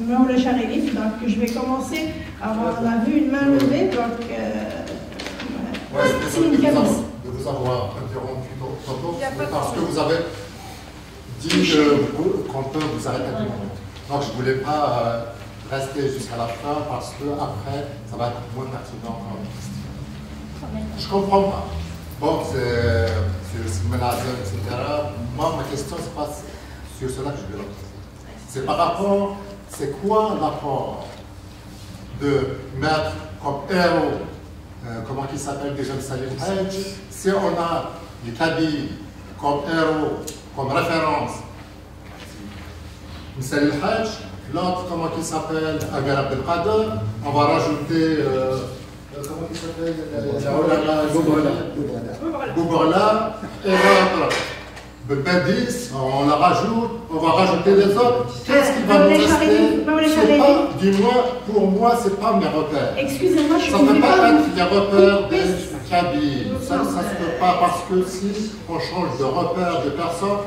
Maoula Charélif. Donc, je vais commencer. Alors, on a vu une main levée, donc. Euh, ouais, c'est de vous avoir interrompu tantôt, parce que vous avez dit qu'on peut vous arrêter à tout moment. Donc je ne voulais pas euh, rester jusqu'à la fin parce que après ça va être moins pertinent. Je ne comprends pas. Bon, c'est le simulateur, etc. Moi, ma question, ce n'est pas sur cela que je veux C'est par rapport, c'est quoi l'apport de mettre comme héros euh, comment il s'appelle déjà Salim Hajj, si on a l'Italie comme héros, comme référence, Salim Hajj, l'autre, comment il s'appelle, Agar Abdelkader, on va rajouter, euh, euh comment il s'appelle, Boubourla, et l'autre. B10, on la rajoute, on va rajouter les autres. Qu'est-ce qui va nous rester pas, dis-moi, pour moi, ce n'est pas mes repères. Excusez-moi, je Ça ne peut pas être les repères des cabines. Ça, ça ne se peut pas parce que si on change de repère de personne,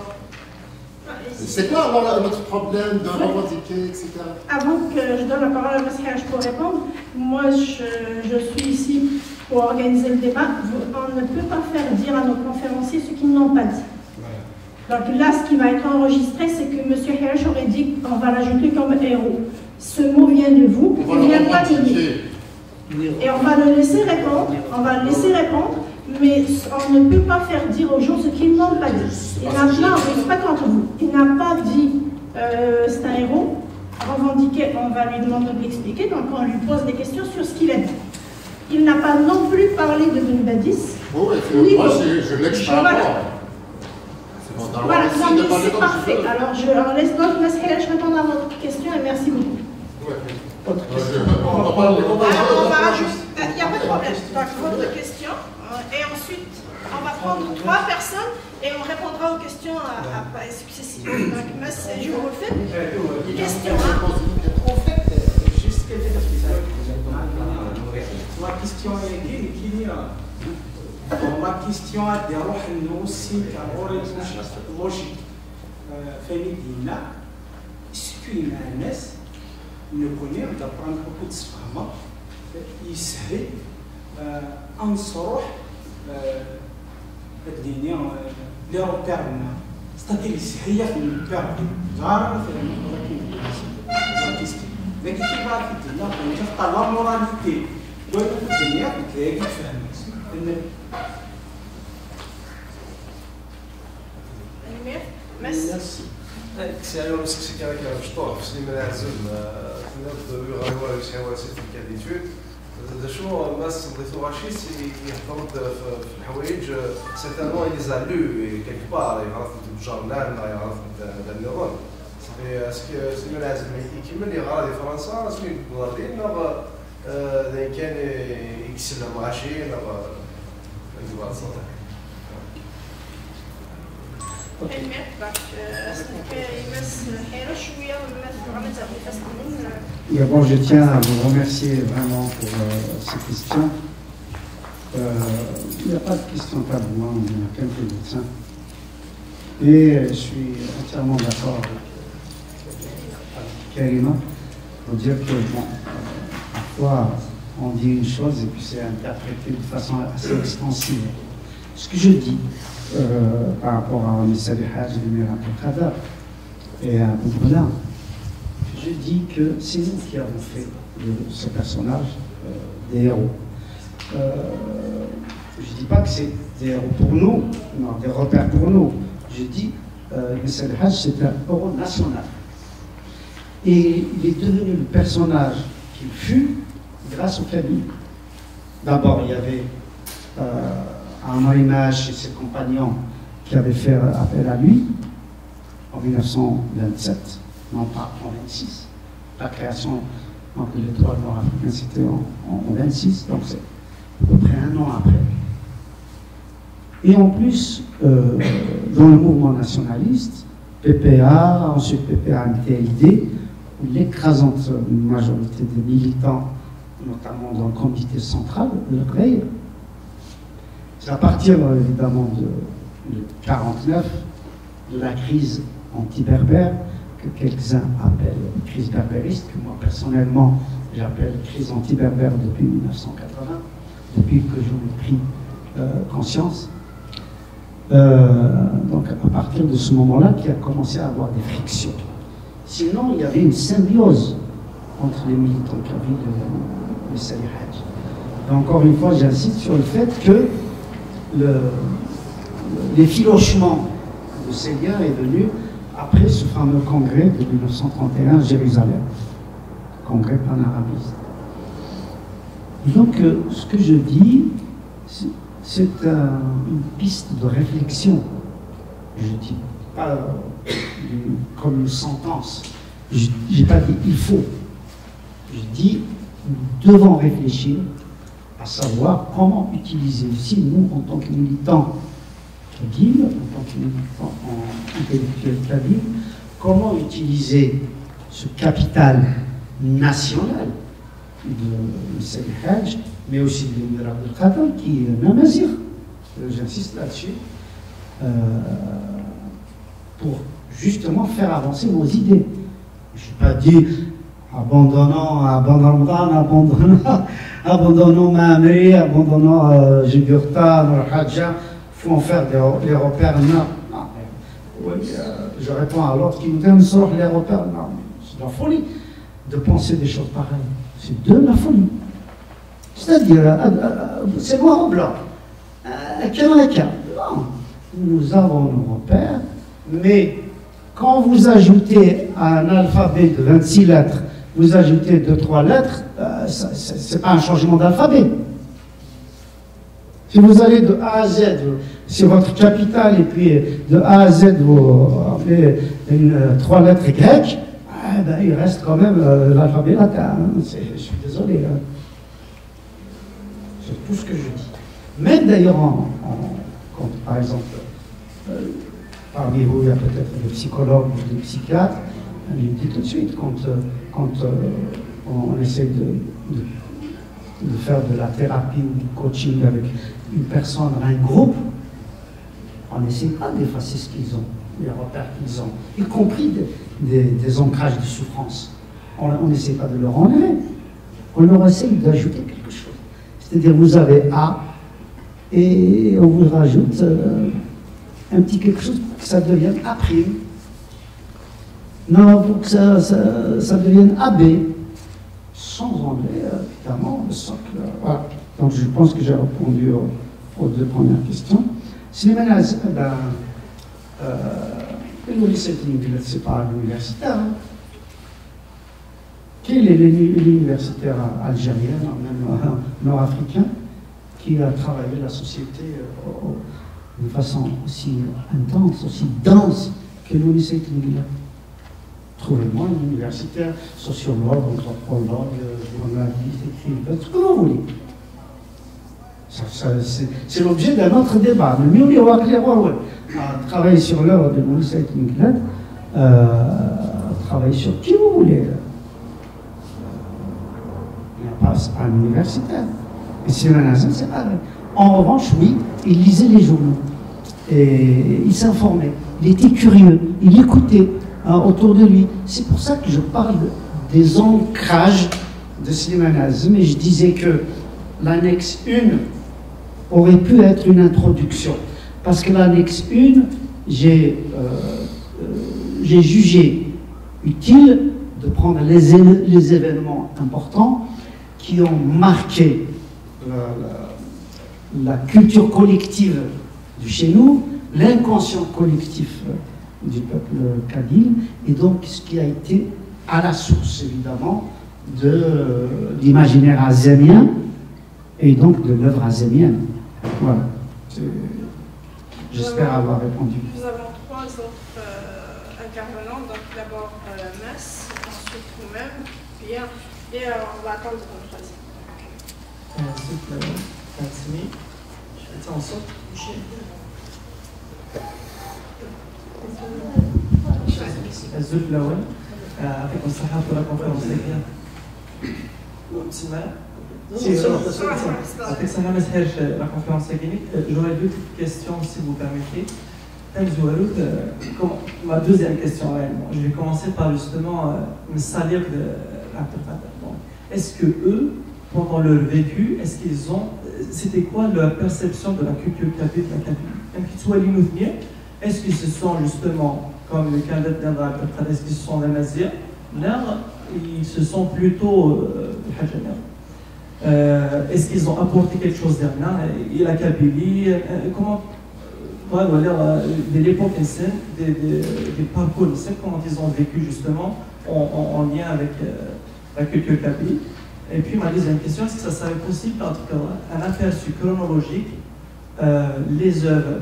c'est quoi alors notre problème de revendiquer, etc. Avant que je donne la parole à M. H pour répondre, moi je, je, suis ici pour organiser le débat. On ne peut pas faire dire à nos conférenciers ce qu'ils n'ont pas dit. Donc là, ce qui va être enregistré, c'est que M. Hirsch aurait dit qu'on va l'ajouter comme héros. Ce mot vient de vous, il ne vient pas de nous. Et on va le laisser répondre, on va le laisser répondre, mais on ne peut pas faire dire aux gens ce qu'ils n'ont pas dit. Il n'a pas, pas contre vous, il n'a pas dit euh, c'est un héros, revendiqué, on va lui demander de l'expliquer, donc on lui pose des questions sur ce qu'il a dit. Il n'a pas non plus parlé de Benibadis. Oui, moi je, je voilà, c'est parfait. Alors, je laisse donc M. je répondre à votre question et merci beaucoup. Autre question. on va Il n'y a pas de problème. Donc, votre question. Euh, et ensuite, on va prendre trois personnes et on répondra aux questions à, à, successivement. Donc, je vous refais. Question 1. En fait, juste quelques explications. Ma question est ما كيستيون غادي نروح نوصي كاوريد لوجيك فين ديالنا سكوي مع الناس نكوني بدا بران بوكو تفهمه يسهل انصروح ديني لي روبير لنا ستاتير يسهل في الروبير زهر في المغرب لكن كيف غادي ديالنا كنت في لا موراليتي وين في الدنيا كنت هيك تفهم ان Merci. Excellent, c'est quelqu'un qui a je trouve, c'est une azul, تنض يغيروا شي حواسيس ديال كاليتود هذا شنو ماس ضيفو غاشي سي يعتمد في الحوايج سيتامون يزالو كيك بار يعرف بجارلان يعرف دالنيرون صافي اسكو سي من عازم يكمل يغرى دي فرنسا اسكو يقدر لي نغ اذا كان يكسل ماشي نغ yuvasında. D'abord, je tiens à vous remercier vraiment pour euh, ces questions. Euh, il n'y a pas de questions tabou, on n'a qu'un peu de médecins. Et je suis entièrement d'accord avec euh, Karima pour dire que, parfois, on dit une chose et puis c'est interprété de façon assez extensive. Ce que je dis euh, par rapport à Messa Hajj, et à Bouboula, je dis que c'est nous qui avons fait de ce personnage euh, des héros. Euh, je ne dis pas que c'est des héros pour nous, non, des repères pour nous. Je dis euh, Messa Hajj, c'est un héros national. Et il est devenu le personnage qu'il fut grâce aux familles. D'abord, il y avait euh, image et ses compagnons qui avaient fait appel à lui en 1927, non pas en 26. La création de l'étoile nord-africaine, c'était en, en, 26, donc c'est à peu près un an après. Et en plus, euh, dans le mouvement nationaliste, PPA, ensuite PPA NTLD, l'écrasante majorité des militants notamment dans le comité central, le CREI. C'est à partir évidemment de, 1949, de la crise anti-berbère, que quelques-uns appellent crise berbériste, que moi personnellement j'appelle crise anti-berbère depuis 1980, depuis que j'en ai pris euh, conscience. Euh, donc à partir de ce moment-là, qui a commencé à avoir des frictions. Sinon, il y avait une symbiose entre les militants qui de, de Salih Encore une fois, j'insiste sur le fait que le, l'effilochement de liens est venu après ce fameux congrès de 1931 à Jérusalem, congrès panarabiste. Donc, euh, ce que je dis, c'est une piste de réflexion. Je dis pas comme une sentence. Je n'ai pas dit il faut. Je dis nous devons réfléchir à savoir comment utiliser aussi, nous, en tant que militants kabyle, en tant que militants intellectuel kabyle, comment utiliser ce capital national de Saïd Hajj, mais aussi de l'Émir Abdel qui est un Amazir, j'insiste là-dessus, euh, pour justement faire avancer nos idées. Je n'ai pas dit abandonnant, abandonnant, abandonnant, abandonnant Mamri, abandonnant euh, Jugurta, Hadja, en faire des, les repères. Non, non. Oui, euh, je réponds à l'autre qui nous donne sur les repères. Non, c'est de la folie de penser des choses pareilles. C'est de la folie. C'est-à-dire, euh, euh, c'est noir ou blanc. Un cas. Non. Nous avons nos repères, mais quand vous ajoutez à un alphabet de 26 lettres, vous ajoutez 2-3 lettres, euh, ce n'est pas un changement d'alphabet. Si vous allez de A à Z, c'est votre capital, et puis de A à Z, vous avez une, trois lettres grecques, eh ben, il reste quand même euh, l'alphabet latin. Hein. Je suis désolé. Hein. C'est tout ce que je dis. Même d'ailleurs, par exemple, euh, parmi vous, il y a peut-être des psychologues ou des psychiatres, je dis tout de suite, quand, euh, quand on essaie de, faire de la thérapie ou du coaching avec une personne, un groupe, on n'essaie pas d'effacer ce qu'ils ont, les repères qu'ils ont, y compris des, ancrages de souffrance. On n'essaie pas de leur enlever, on leur essaie d'ajouter quelque chose. C'est-à-dire, vous avez A, et on vous rajoute euh, un petit quelque chose que ça devienne A'. Non, pour que ça, devienne AB, sans euh, évidemment, le socle. Voilà. Donc, je pense que j'ai répondu aux, deux premières questions. Slimane ben, euh, le lycée pas universitaire. Hein. Quel est l'universitaire algérien, même euh, nord-africain, qui a travaillé la société euh, de façon aussi intense, aussi dense que le lycée Trouvez-moi un universitaire, sociologue, anthropologue, journaliste, écrivain, ce que vous voulez. C'est l'objet d'un autre débat. Le mieux, a travaillé sur l'œuvre de Maurice Minglet, euh, travailler sur qui vous voulez. Il n'y a pas un universitaire. Et c'est c'est pareil. En revanche, oui, il lisait les journaux. Et il s'informait. Il était curieux. Il écoutait hein, autour de lui. C'est pour ça que je parle des ancrages de Slimane Mais je disais que l'annexe 1 aurait pu être une introduction. Parce que l'annexe 1, euh, euh, j'ai jugé utile de prendre les, les, événements importants qui ont marqué la, culture collective du chez nous, l'inconscient collectif du peuple kabyle, et donc ce qui a été à la source, évidemment, de l'imaginaire azémien et donc de l'œuvre azémienne. Voilà. J'espère avoir répondu. Nous avons trois autres euh, intervenants. Donc d'abord euh, Mess, ensuite vous-même, puis et euh, on va attendre votre troisième. Ensuite, Fatsimi. Je vais en sorte de bouger. الزول الأول أعطيكم الصحة pour la conférence تسمع J'aurais deux questions si vous permettez. ma deuxième question réellement. Je vais commencer par justement le salaire de l'Abdelkader. Est-ce que eux, pendant leur vécu, est-ce qu'ils ont. C'était quoi leur perception de la culture kabyle de la Kabylie est-ce qu'ils se sont justement, comme le candidat de est-ce qu'ils se sont des nazis ils se sont plutôt euh, euh, Est-ce qu'ils ont apporté quelque chose derrière Et la Kabylie, euh, comment de l'époque ancienne, des, des, des parcours comment ils ont vécu justement en, lien avec la culture kabyle. Et puis ma deuxième question, est-ce que ça serait possible, en tout cas, un aperçu chronologique, euh, les œuvres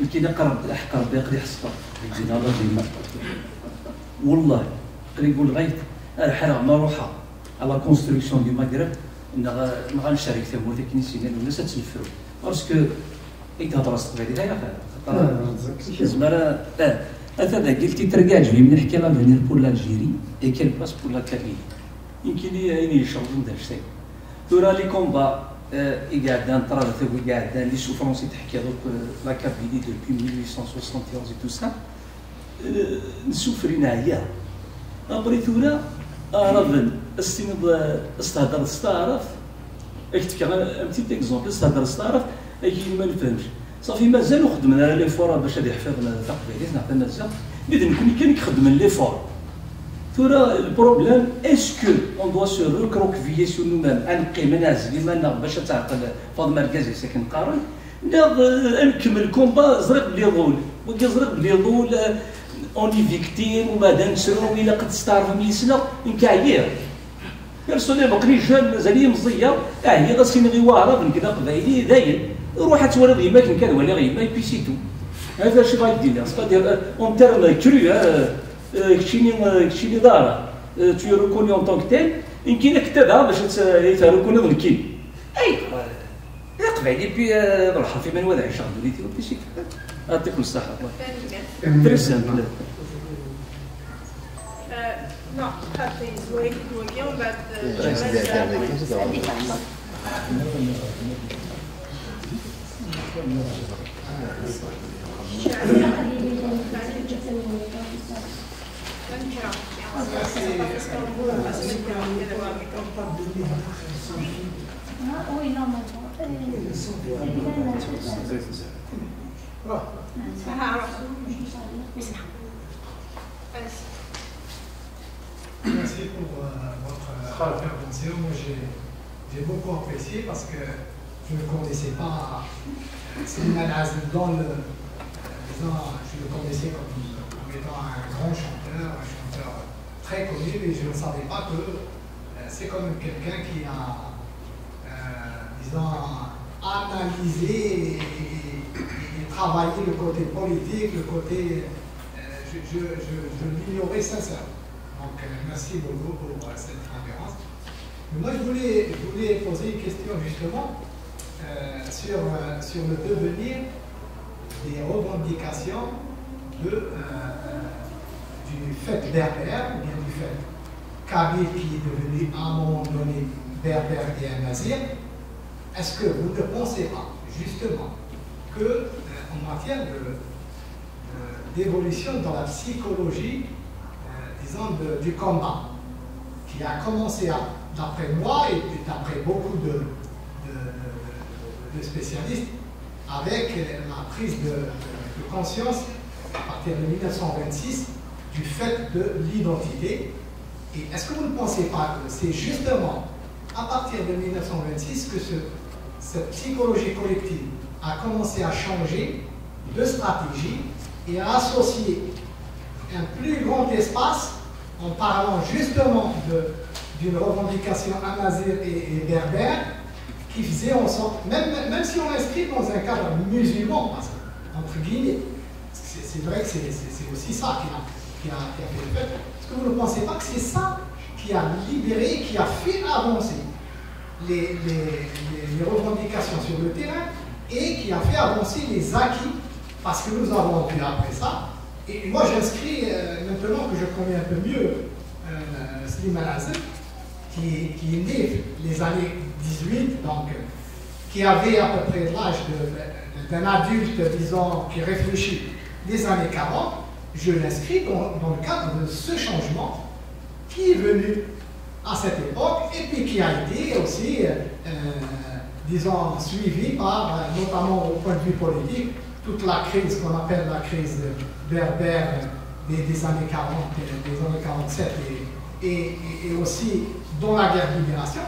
يمكن يقرب الاحقر يقضي حصبه يجي نهضر ديما والله قري كنقول غير الحرام ما روحها على كونستركسيون دي المغرب ان غنشارك ثم تكنيسيين الناس تنفروا باسكو يتهضر راسك هذه غير هذا زعما آه هذا قلت تركاج في من حكي لا فينير بور لالجيري اي كيل باس بور لا كارير يمكن لي اني شغل ندير شي تورا لي كومبا قاعدين طرا ثوي قاعدين لي سوفرونسي تحكي دوك لا كابيلي دوبي 1871 اي تو سا نسوفرين هي ابري ثورا رافن السند استهدر استعرف اكتك ان بتيت اكزومبل استهدر استعرف اي ما نفهمش صافي مازال خدمنا لي فور باش هذا يحفظنا تقبيليت نعطينا الزق اذا كون كان يخدم لي فور ترى البروبليم اسكو اون دوا سو ريكروكفيي سو نو ميم انقي منازل لما باش تعقل فاض مركزي ساكن قارن نكمل كومبا زرق بلي ضول. وكي زرق بلي ضول اوني فيكتيم وبعدا نسرو إلى قد استعرف ملي سنه نكايير بيرسونيل بقني جون مازال مزية. آه هي غاسين غي واعره بن كذا قبايلي داين روح تورد يماك كان ولا غيما بيسيتو. هذا شي غادي دير سبادير اون تيرم كرو كشيني دارا tu reconnais en tant تيل tel إن كي لك تدا باش تركون ضد كي أي القبيلي بي بالحرف من وضع شغل دوليتي وبتشيك يعطيكم الصحة تري سامبل Non, après, vous voyez on va te... Oui, non, Merci pour euh, votre intervention. Moi, j'ai beaucoup apprécié parce que je ne connaissais pas Slimane Azim dans le. Disons, je le connaissais comme, étant un grand chanteur, un chanteur très connu, mais je ne savais pas que euh, c'est comme quelqu'un qui a, euh, analysé et, travaillé le côté politique, le côté. Euh, je, l'ignorais sincèrement. Donc, merci beaucoup pour cette conférence. moi, je voulais, je voulais poser une question justement sur, sur le devenir des revendications de, du fait berbère, ou bien du fait kabyle qui est devenu à un moment donné berbère et un nazir. Est-ce que vous ne pensez pas, justement, que en matière d'évolution dans la psychologie, disons, du combat, qui a commencé d'après moi et d'après beaucoup de, de spécialistes avec la prise de, conscience à partir de 1926 du fait de l'identité. Et est-ce que vous ne pensez pas que c'est justement à partir de 1926 que ce, cette psychologie collective a commencé à changer de stratégie et à associer un plus grand espace en parlant justement d'une revendication amazir et, et berbère qui faisait en sorte, même, même si on l'inscrit dans un cadre musulman, parce que, entre guillemets, c'est vrai que c'est aussi ça qui a, qui, a, fait le. Est-ce que vous ne pensez pas que c'est ça qui a libéré, qui a fait avancer les, revendications sur le terrain et qui a fait avancer les acquis parce que nous avons vu après ça. Et moi j'inscris, euh, maintenant que je connais un peu mieux euh, Slim qui, qui, est né les années 18, donc qui avait à peu près l'âge d'un adulte, disons, qui réfléchit des années 40, je l'inscris dans, le cadre de ce changement qui est venu à cette époque et puis qui a été aussi, euh, disons, suivi par, notamment au point de vue politique, toute la crise qu'on appelle la crise berbère des, des, années 40, des années 47 et, aussi dans la guerre de libération.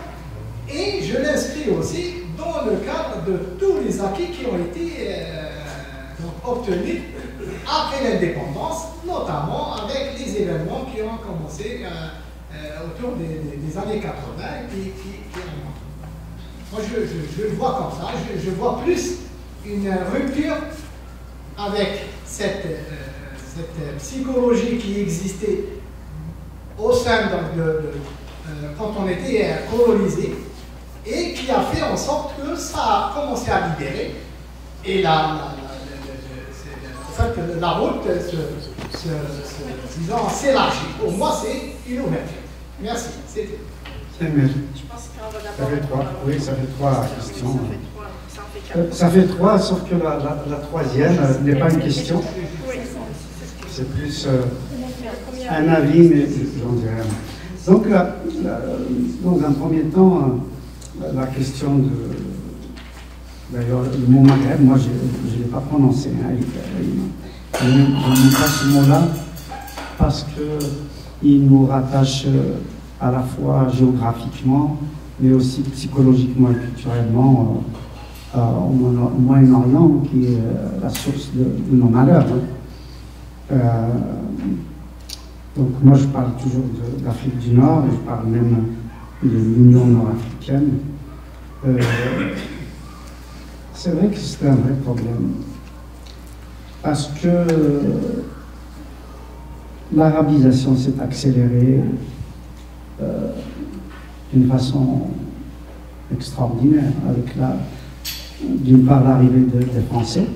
Et je l'inscris aussi dans le cadre de tous les acquis qui ont été euh, obtenus après l'indépendance, notamment avec les événements qui ont commencé euh, euh, autour des, années 80 qui, qui, qui Moi, je, le vois comme ça, je, vois plus une rupture avec cette, euh, psychologie qui existait au sein de, quand on était colonisé et qui a fait en sorte que ça a commencé à libérer et la fait, la route s'élargit. Pour moi, c'est une ouverture. Merci. C'est Je pense qu'on va ça fait trois. Oui, ça fait trois questions. Ça fait trois, sauf que la, la, la troisième n'est pas une question. C'est plus euh, un avis, mais j'en dirai rien. Donc, la, dans un premier temps, la question de D'ailleurs, le mot Maghreb, moi, je ne l'ai pas prononcé. Hein, je n'aime pas ce mot-là parce qu'il nous rattache euh, à la fois géographiquement, mais aussi psychologiquement et culturellement euh, euh, au Moyen-Orient, qui est la source de, de nos malheurs. Hein. donc moi, je parle toujours d'Afrique du Nord, et je parle même de l'Union nord-africaine c'est vrai que c'est un vrai problème. Parce que l'arabisation s'est accélérée euh, d'une façon extraordinaire avec la, d'une part l'arrivée des Français,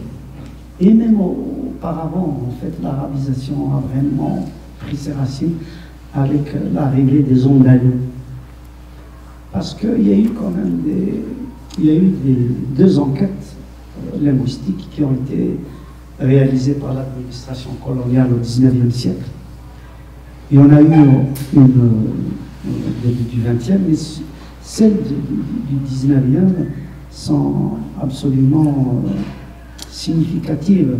et même auparavant, en fait, l'arabisation a vraiment pris ses racines avec l'arrivée des Andalous. Parce qu'il y a eu quand même des, il y a eu deux enquêtes euh, linguistiques qui ont été réalisées par l'administration coloniale au XIXe siècle. Il y en a eu une au début du XXe, mais celles du, XIXe sont absolument euh, significatives.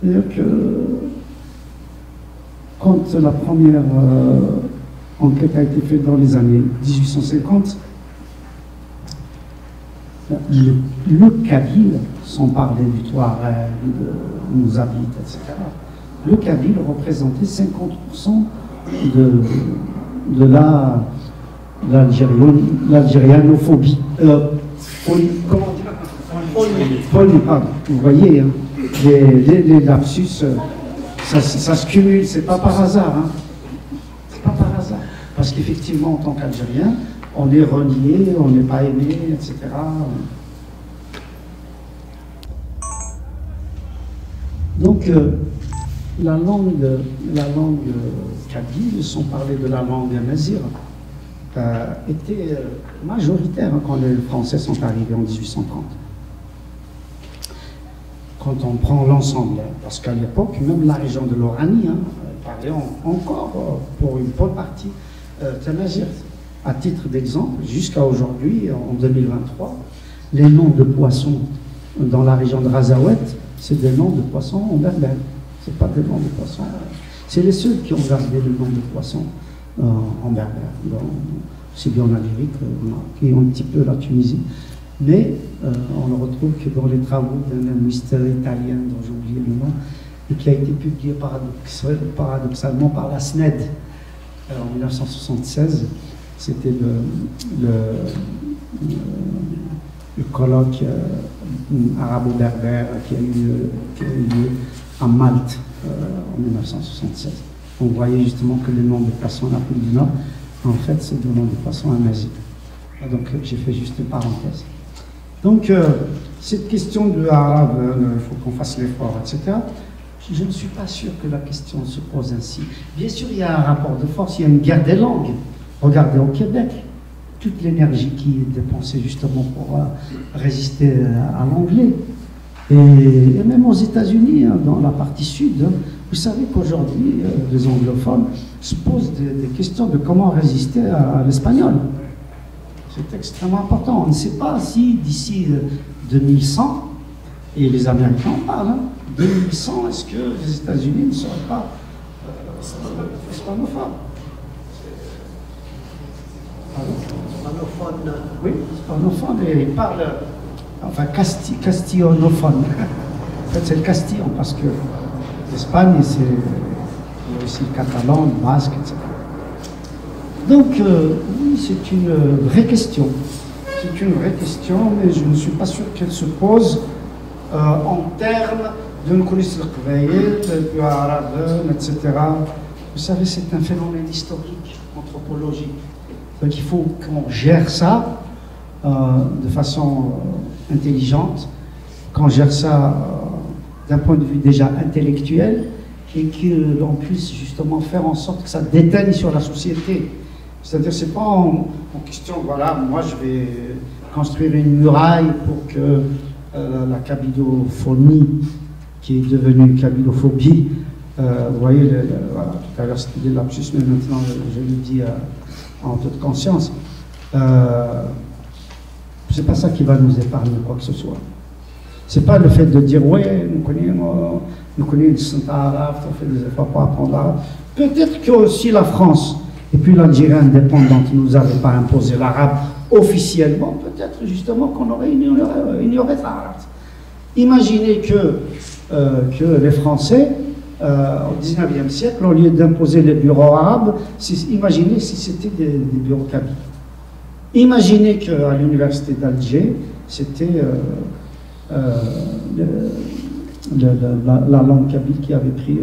C'est-à-dire que quand la première euh, enquête a été faite dans les années 1850, le, le Kabyle, sans parler du Touareg, de Mouzabit, etc., le Kabyle représentait 50% de, la l'algérianophobie. Euh. Vous voyez, hein, les, lapsus, euh, ça, ça, se cumule, c'est pas par hasard. Hein. C'est pas par hasard. Parce qu'effectivement, en tant qu'Algérien, on est renié, on n'est pas aimé, etc. Donc, euh, la langue, la langue kabyle, sans parler de la langue amazigh, euh, était euh, majoritaire quand les Français sont arrivés en 1830. Quand on prend l'ensemble, parce qu'à l'époque, même la région de l'Oranie hein, parlait encore, pour une bonne partie, euh. À titre d'exemple, jusqu'à aujourd'hui, en 2023, les noms de poissons dans la région de Razawet, c'est des noms de poissons en berbère. Ce pas des noms de poissons. C'est les seuls qui ont gardé le nom de poissons euh, en berbère. C'est bien en Algérie, qui ont un petit peu la Tunisie. Mais euh, on ne retrouve que dans les travaux d'un linguiste italien dont j'ai oublié le nom, et qui a été publié paradoxalement par la SNED euh, en 1976 c'était le, le, colloque euh, arabo-berbère qui a eu, lieu à Malte en 1976. On voyait justement que le nom de poissons en Afrique du Nord, en fait, c'est le nom de poissons en Asie. Donc j'ai fait juste une parenthèse. Donc cette question de arabe, il faut qu'on fasse l'effort, etc je ne suis pas sûr que la question se pose ainsi. Bien sûr, il y a un rapport de force, il y a une guerre des langues. Regardez au Québec, toute l'énergie qui est dépensée justement pour euh, résister à l'anglais. Et, même aux États-Unis, hein, dans la partie sud, hein, vous savez qu'aujourd'hui, euh, les anglophones se posent des, questions de comment résister à, l'espagnol. C'est extrêmement important. On ne sait pas si d'ici 2100, euh, et les Américains en parlent, hein, 2100, est-ce que les États-Unis ne seraient pas euh, Hispanophone. Oui, hispanophone, et ils parlent, enfin, casti, castillanophone. en fait, c'est le castillon, parce que l'Espagne, c'est aussi le catalan, le basque, etc. Donc, euh, oui, c'est une vraie question. C'est une vraie question, mais je ne suis pas sûr qu'elle se pose euh, en termes de etc. Vous savez, c'est un phénomène historique, anthropologique. Donc il faut qu'on gère ça euh, de façon euh, intelligente, qu'on gère ça euh, d'un point de vue déjà intellectuel et que l'on puisse justement faire en sorte que ça déteigne sur la société. C'est-à-dire, c'est pas en, question, voilà, moi je vais construire une muraille pour que la cabidophonie qui est devenue kabylophobie. Euh, vous voyez, tout à l'heure c'était des lapsus, mais maintenant je, le dis en toute conscience. Euh, c'est pas ça qui va nous épargner quoi que ce soit. C'est pas le fait de dire, ouais, nous connaissons, nous connaissons arabe, on fait des efforts pour apprendre l'arabe. Peut-être que aussi la France et puis l'Algérie indépendante ne nous avait pas imposé l'arabe officiellement, peut-être justement qu'on aurait ignoré, l'arabe. Imaginez que euh, que les Français, euh, au 19e siècle, au lieu d'imposer les bureaux arabes, imaginez si c'était des, bureaux kabyle. Imaginez qu'à l'université d'Alger, c'était euh, la, langue kabyle qui avait pris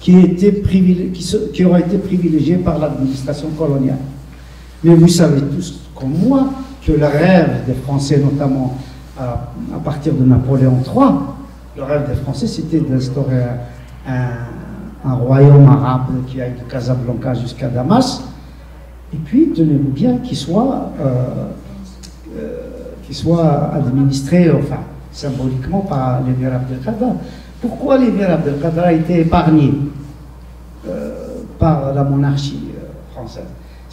qui, était qui, qui aurait été privilégiée par l'administration coloniale. Mais vous savez tous, comme moi, que le rêve des Français, notamment à, partir de Napoléon III, le rêve des Français, c'était d'instaurer un, royaume arabe qui aille de Casablanca jusqu'à Damas, et puis, tenez-vous bien, qu'il soit, euh, euh, soit administré, enfin, symboliquement par l'émir Abdelkader. Pourquoi l'émir Abdelkader a été épargné euh, par la monarchie française?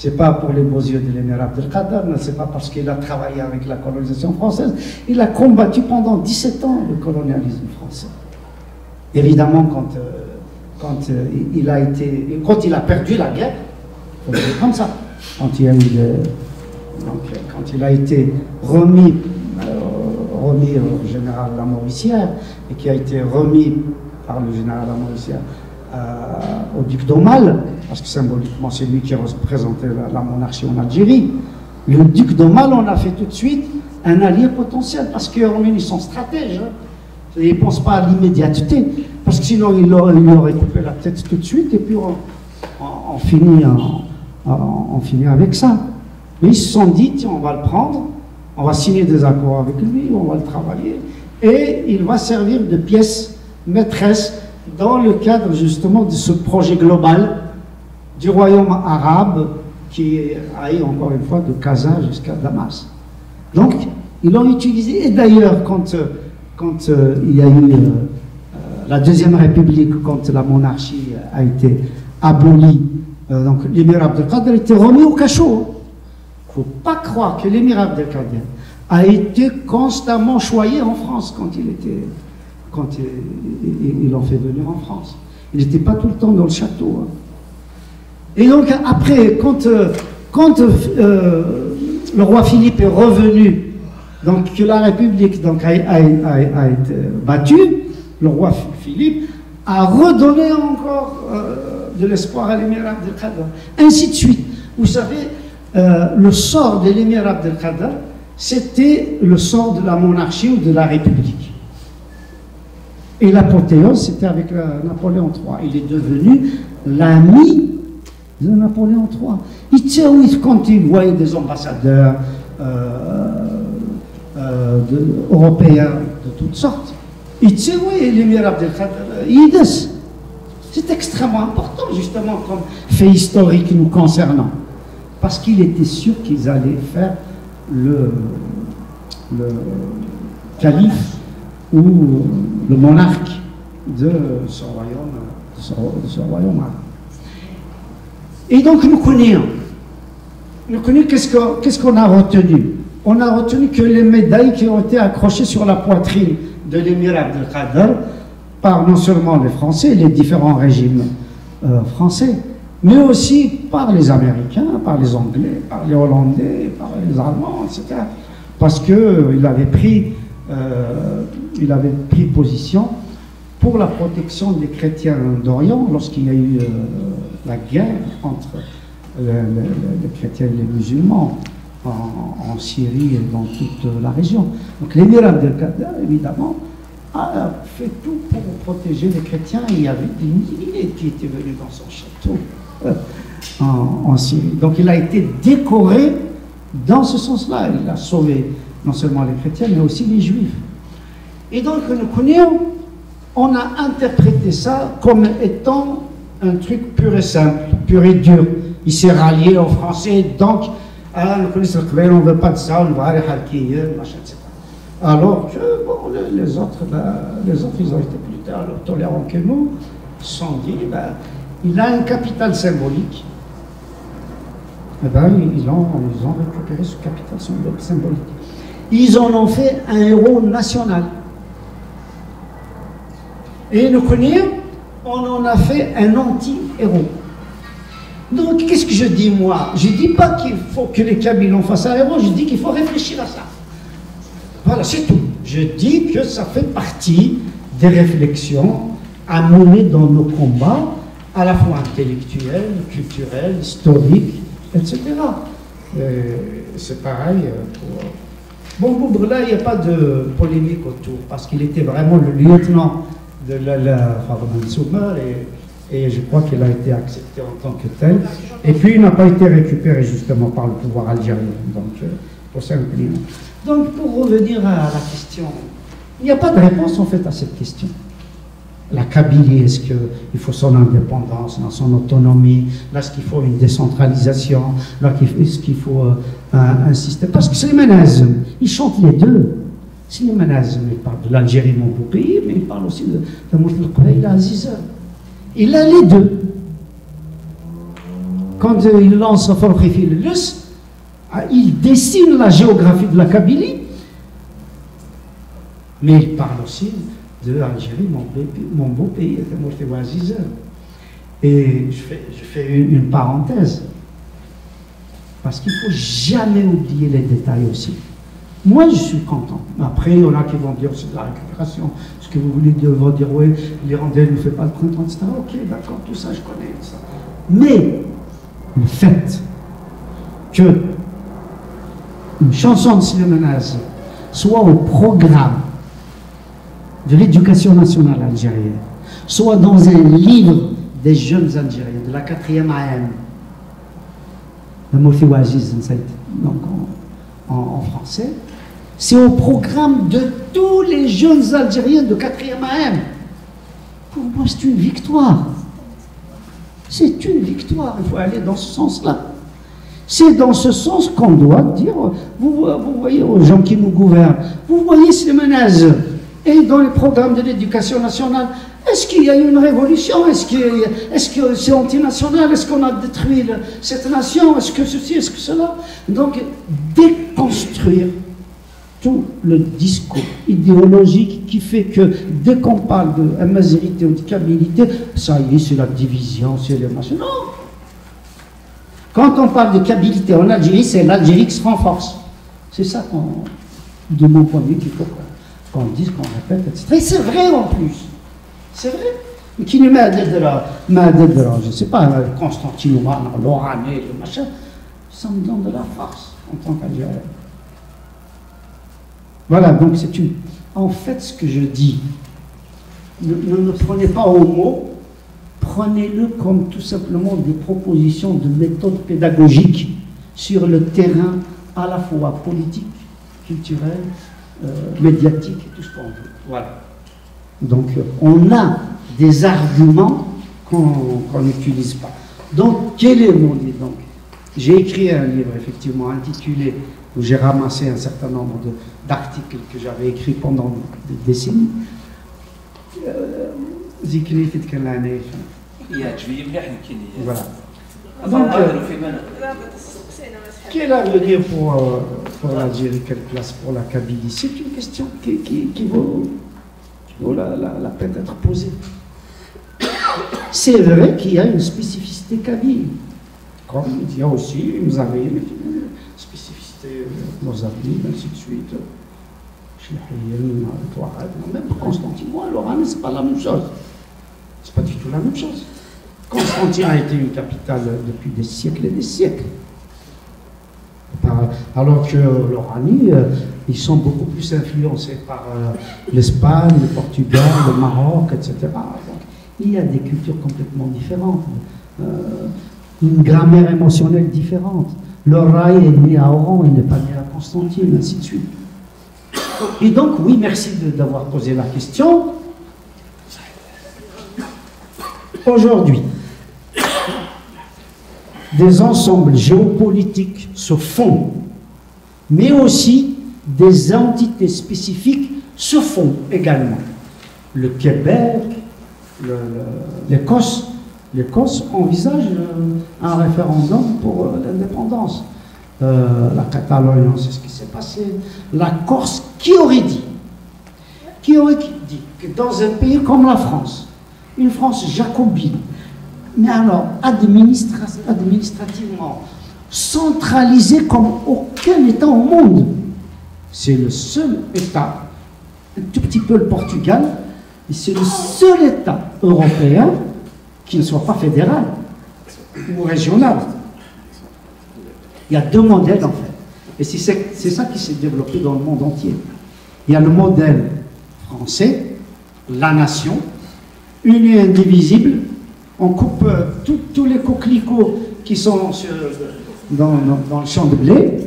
C'est pas pour les beaux yeux de l'émir Abdelkader, c'est pas parce qu'il a travaillé avec la colonisation française. Il a combattu pendant 17 ans le colonialisme français. Évidemment, quand, euh, quand, euh, il a été, quand il a perdu la guerre, comme ça, quand il, a été remis, euh, remis au général Lamoricière et qui a été remis par le général Lamoricière au duc d'Aumale, parce que symboliquement c'est lui qui représentait la, la, monarchie en Algérie. Le duc d'Aumale, on a fait tout de suite un allié potentiel, parce qu'ils sont stratèges. Hein. Ils ne pensent pas à l'immédiateté, parce que sinon il aurait, il aurait, coupé la tête tout de suite, et puis on, finit, on, finit avec ça. Mais ils se sont dit, on va le prendre, on va signer des accords avec lui, on va le travailler, et il va servir de pièce maîtresse dans le cadre justement de ce projet global du royaume arabe qui aille encore une fois de Casa jusqu'à Damas. Donc, ils l'ont utilisé. Et d'ailleurs, quand, quand euh, il y a eu euh, la Deuxième République, quand la monarchie a été abolie, euh, donc l'émir Abdelkader était remis au cachot. Il ne faut pas croire que l'émir Abdelkader a été constamment choyé en France quand il était quand ils l'ont fait venir en France. Il n'était pas tout le temps dans le château. Hein. Et donc après, quand, euh, euh, le roi Philippe est revenu, donc que la République donc, a, été battue, le roi Philippe a redonné encore euh, de l'espoir à l'émir Abdelkader. Ainsi de suite. Vous savez, le sort de l'émir Abdelkader, c'était le sort de la monarchie ou de la République. Et l'apothéose, c'était avec Napoléon III. Il est devenu l'ami de Napoléon III. Il tient, quand il voyait des ambassadeurs euh, euh, européens de toutes sortes, il tient, l'émir Abdelkader, C'est extrêmement important, justement, comme fait historique nous concernant. Parce qu'il était sûr qu'ils allaient faire le, calife ou le monarque de ce royaume. De royaume. Et donc nous connaissons. Nous connaissons qu'est-ce qu'on a retenu On a retenu que les médailles qui ont été accrochées sur la poitrine de l'émir Abdelkader par non seulement les Français, les différents régimes euh, français, mais aussi par les Américains, par les Anglais, par les Hollandais, par les Allemands, etc. Parce qu'il euh, avait euh, il avait pris position pour la protection des chrétiens d'Orient lorsqu'il y a eu euh, la guerre entre les chrétiens et les musulmans en, Syrie et dans toute la région. Donc l'émir Abdelkader, évidemment, a fait tout pour protéger les chrétiens. Il y avait des milliers qui étaient venus dans son château euh, en, en, Syrie. Donc il a été décoré dans ce sens-là. Il a sauvé non seulement les chrétiens, mais aussi les juifs. Et donc, nous connaissons, on a interprété ça comme étant un truc pur et simple, pur et dur. Il s'est rallié aux Français, donc, ah, on ne veut pas de ça, on va aller machin, etc. Alors que, les, autres, les autres, ils ont été plus tard tolérants que nous, se sont dit, ben, il a un capital symbolique. Eh ben, ils, ils ont récupéré ce capital symbolique ils en ont fait un héros national. Et nous connaissons, on en a fait un anti-héros. Donc, qu'est-ce que je dis, moi? Je ne dis pas qu'il faut que les Kabyles en fassent un héros, je dis qu'il faut réfléchir à ça. Voilà, c'est tout. Je dis que ça fait partie des réflexions à mener dans nos combats, à la fois intellectuels, culturels, historiques, etc. C'est pareil pour Bon, là, il n'y a pas de polémique autour, parce qu'il était vraiment le lieutenant de la, la et, et, je crois qu'il a été accepté en tant que tel. Et puis, il n'a pas été récupéré justement par le pouvoir algérien. Donc, euh, pour simplement. Donc, pour revenir à la question, il n'y a pas de réponse en fait à cette question la Kabylie, est-ce qu'il faut son indépendance, son autonomie, là, est-ce qu'il faut une décentralisation, est-ce qu'il faut euh, un, système? Parce que c'est les Ménèzes, ils chantent les deux. C'est les Ménèzes, ils parlent de l'Algérie, mon beau pays, mais ils parlent aussi de, de il a Aziza. Il a les deux. Quand euh, il lance le Lus, ah, il dessine la géographie de la Kabylie, mais il parle aussi de l'Algérie, mon, beau pays, Et je fais, je fais une, parenthèse, parce qu'il ne faut jamais oublier les détails aussi. Moi, je suis content. Après, il y en a qui vont dire c'est de la récupération. Ce que vous voulez dire, vont dire oui, l'Irlandais ne fait pas le printemps, etc. Ok, d'accord, tout ça, je connais ça. Mais le fait que une chanson de cinéma soit au programme de l'éducation nationale algérienne, soit dans un livre des jeunes Algériens, de la quatrième AM, de Mofi donc en, en, français, c'est au programme de tous les jeunes Algériens de quatrième AM. Pour moi, c'est une victoire. C'est une victoire, il faut aller dans ce sens-là. C'est dans ce sens qu'on doit dire, vous, vous voyez aux gens qui nous gouvernent, vous voyez ces menaces et dans les programmes de l'éducation nationale, est-ce qu'il y a eu une révolution? Est-ce que c'est antinational? Est-ce qu'on a détruit cette nation? Est-ce que ceci Est-ce que cela? Donc, déconstruire tout le discours idéologique qui fait que dès qu'on parle de mazérité ou de kabilité, ça y est, c'est la division, c'est les machins. Non Quand on parle de kabilité en Algérie, c'est l'Algérie qui se renforce. C'est ça, de mon point de vue, qu'il faut qu'on dise, qu'on répète, etc. Et c'est vrai en plus. C'est vrai. Qui nous met à de la, de la, je ne sais pas, Constantinople, l'Oranais, le machin, ça me donne de la force en tant qu'Algérien. Voilà, donc c'est une. En fait, ce que je dis, ne, ne, prenez pas au mot, prenez-le comme tout simplement des propositions de méthodes pédagogiques sur le terrain à la fois politique, culturel, euh, médiatique tout ce qu'on veut. Voilà. Donc on a des arguments qu'on n'utilise pas. Donc quel est mon livre J'ai écrit un livre effectivement intitulé où j'ai ramassé un certain nombre d'articles que j'avais écrits pendant des décennies. Voilà. Donc, euh, quel avenir pour, euh, pour l'Algérie, quelle place pour la Kabylie? C'est une question qui, qui, vaut, la, la, peine d'être posée. C'est vrai qu'il y a une spécificité kabyle. Comme il y a aussi une une spécificité mozambique, ainsi de suite. Même Constantinois, Lorraine, ce n'est pas la même chose. Ce n'est pas du tout la même chose. Constantine a été une capitale depuis des siècles et des siècles. Alors que l'Oranie, euh, ils sont beaucoup plus influencés par euh, l'Espagne, le Portugal, le Maroc, etc. il y a des cultures complètement différentes, euh, une grammaire émotionnelle différente. Le rail est né à Oran, il n'est pas né à Constantine, ainsi de suite. Et donc, oui, merci d'avoir posé la question. Aujourd'hui, des ensembles géopolitiques se font, mais aussi des entités spécifiques se font également. Le Québec, l'Écosse, l'Écosse envisage euh, un référendum pour euh, l'indépendance. Euh, la Catalogne, on sait ce qui s'est passé. La Corse, qui aurait dit? Qui aurait dit que dans un pays comme la France, une France jacobine, mais alors administrativement centralisé comme aucun État au monde. C'est le seul État, un tout petit peu le Portugal, et c'est le seul État européen qui ne soit pas fédéral ou régional. Il y a deux modèles en fait. Et c'est ça qui s'est développé dans le monde entier. Il y a le modèle français, la nation, unie et indivisible, on coupe euh, tous les coquelicots qui sont dans, le champ de blé.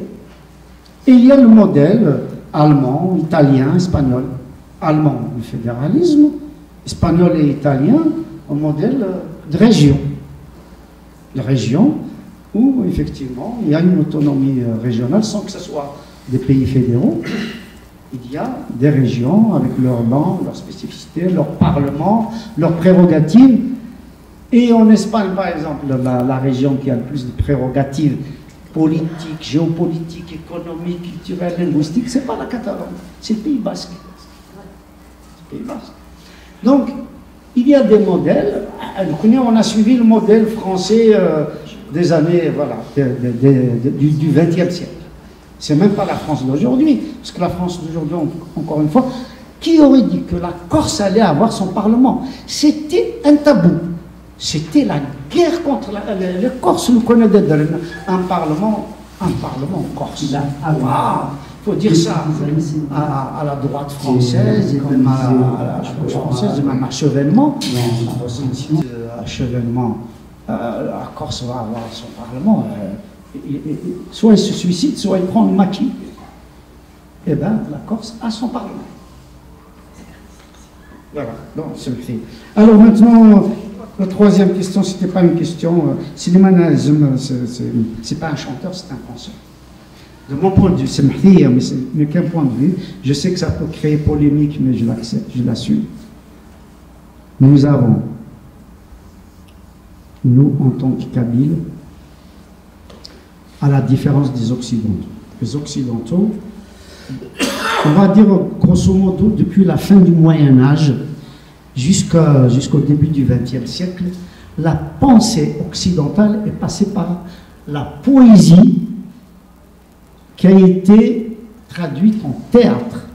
Et il y a le modèle allemand, italien, espagnol. Allemand, le fédéralisme. Espagnol et italien, un modèle de région. De région où, effectivement, il y a une autonomie euh, régionale sans que ce soit des pays fédéraux. Il y a des régions avec leur langue, leur spécificité, leur parlement, leurs prérogatives et en Espagne, par exemple, la, région qui a le plus de prérogatives politiques, géopolitiques, économiques, culturelles, linguistiques, ce n'est pas la Catalogne, c'est le Pays Basque. Le Pays Basque. Donc, il y a des modèles. On a suivi le modèle français euh, des années, voilà, du XXe siècle. C'est même pas la France d'aujourd'hui, parce que la France d'aujourd'hui, encore une fois, qui aurait dit que la Corse allait avoir son Parlement? C'était un tabou. C'était la guerre contre la, les, Corses. Nous connaissons un parlement, un parlement corse. Il faut dire ça à, la droite française, et même à, la gauche française, même à Chevènement. À Chevènement, euh, la Corse va avoir son parlement. Euh, soit il se suicide, soit il prend le maquis. Eh bien, la Corse a son parlement. Voilà, donc c'est le fait. Alors maintenant, la troisième question, ce n'était pas une question. Euh, Slimane ce n'est pas un chanteur, c'est un penseur. De mon point de vue, c'est mais c'est qu'un point de vue. Je sais que ça peut créer polémique, mais je l'accepte, je l'assume. Nous avons, nous, en tant que Kabyles, à la différence des Occidentaux. Les Occidentaux, on va dire grosso modo, depuis la fin du Moyen Âge, jusqu'au début du XXe siècle, la pensée occidentale est passée par la poésie qui a été traduite en théâtre.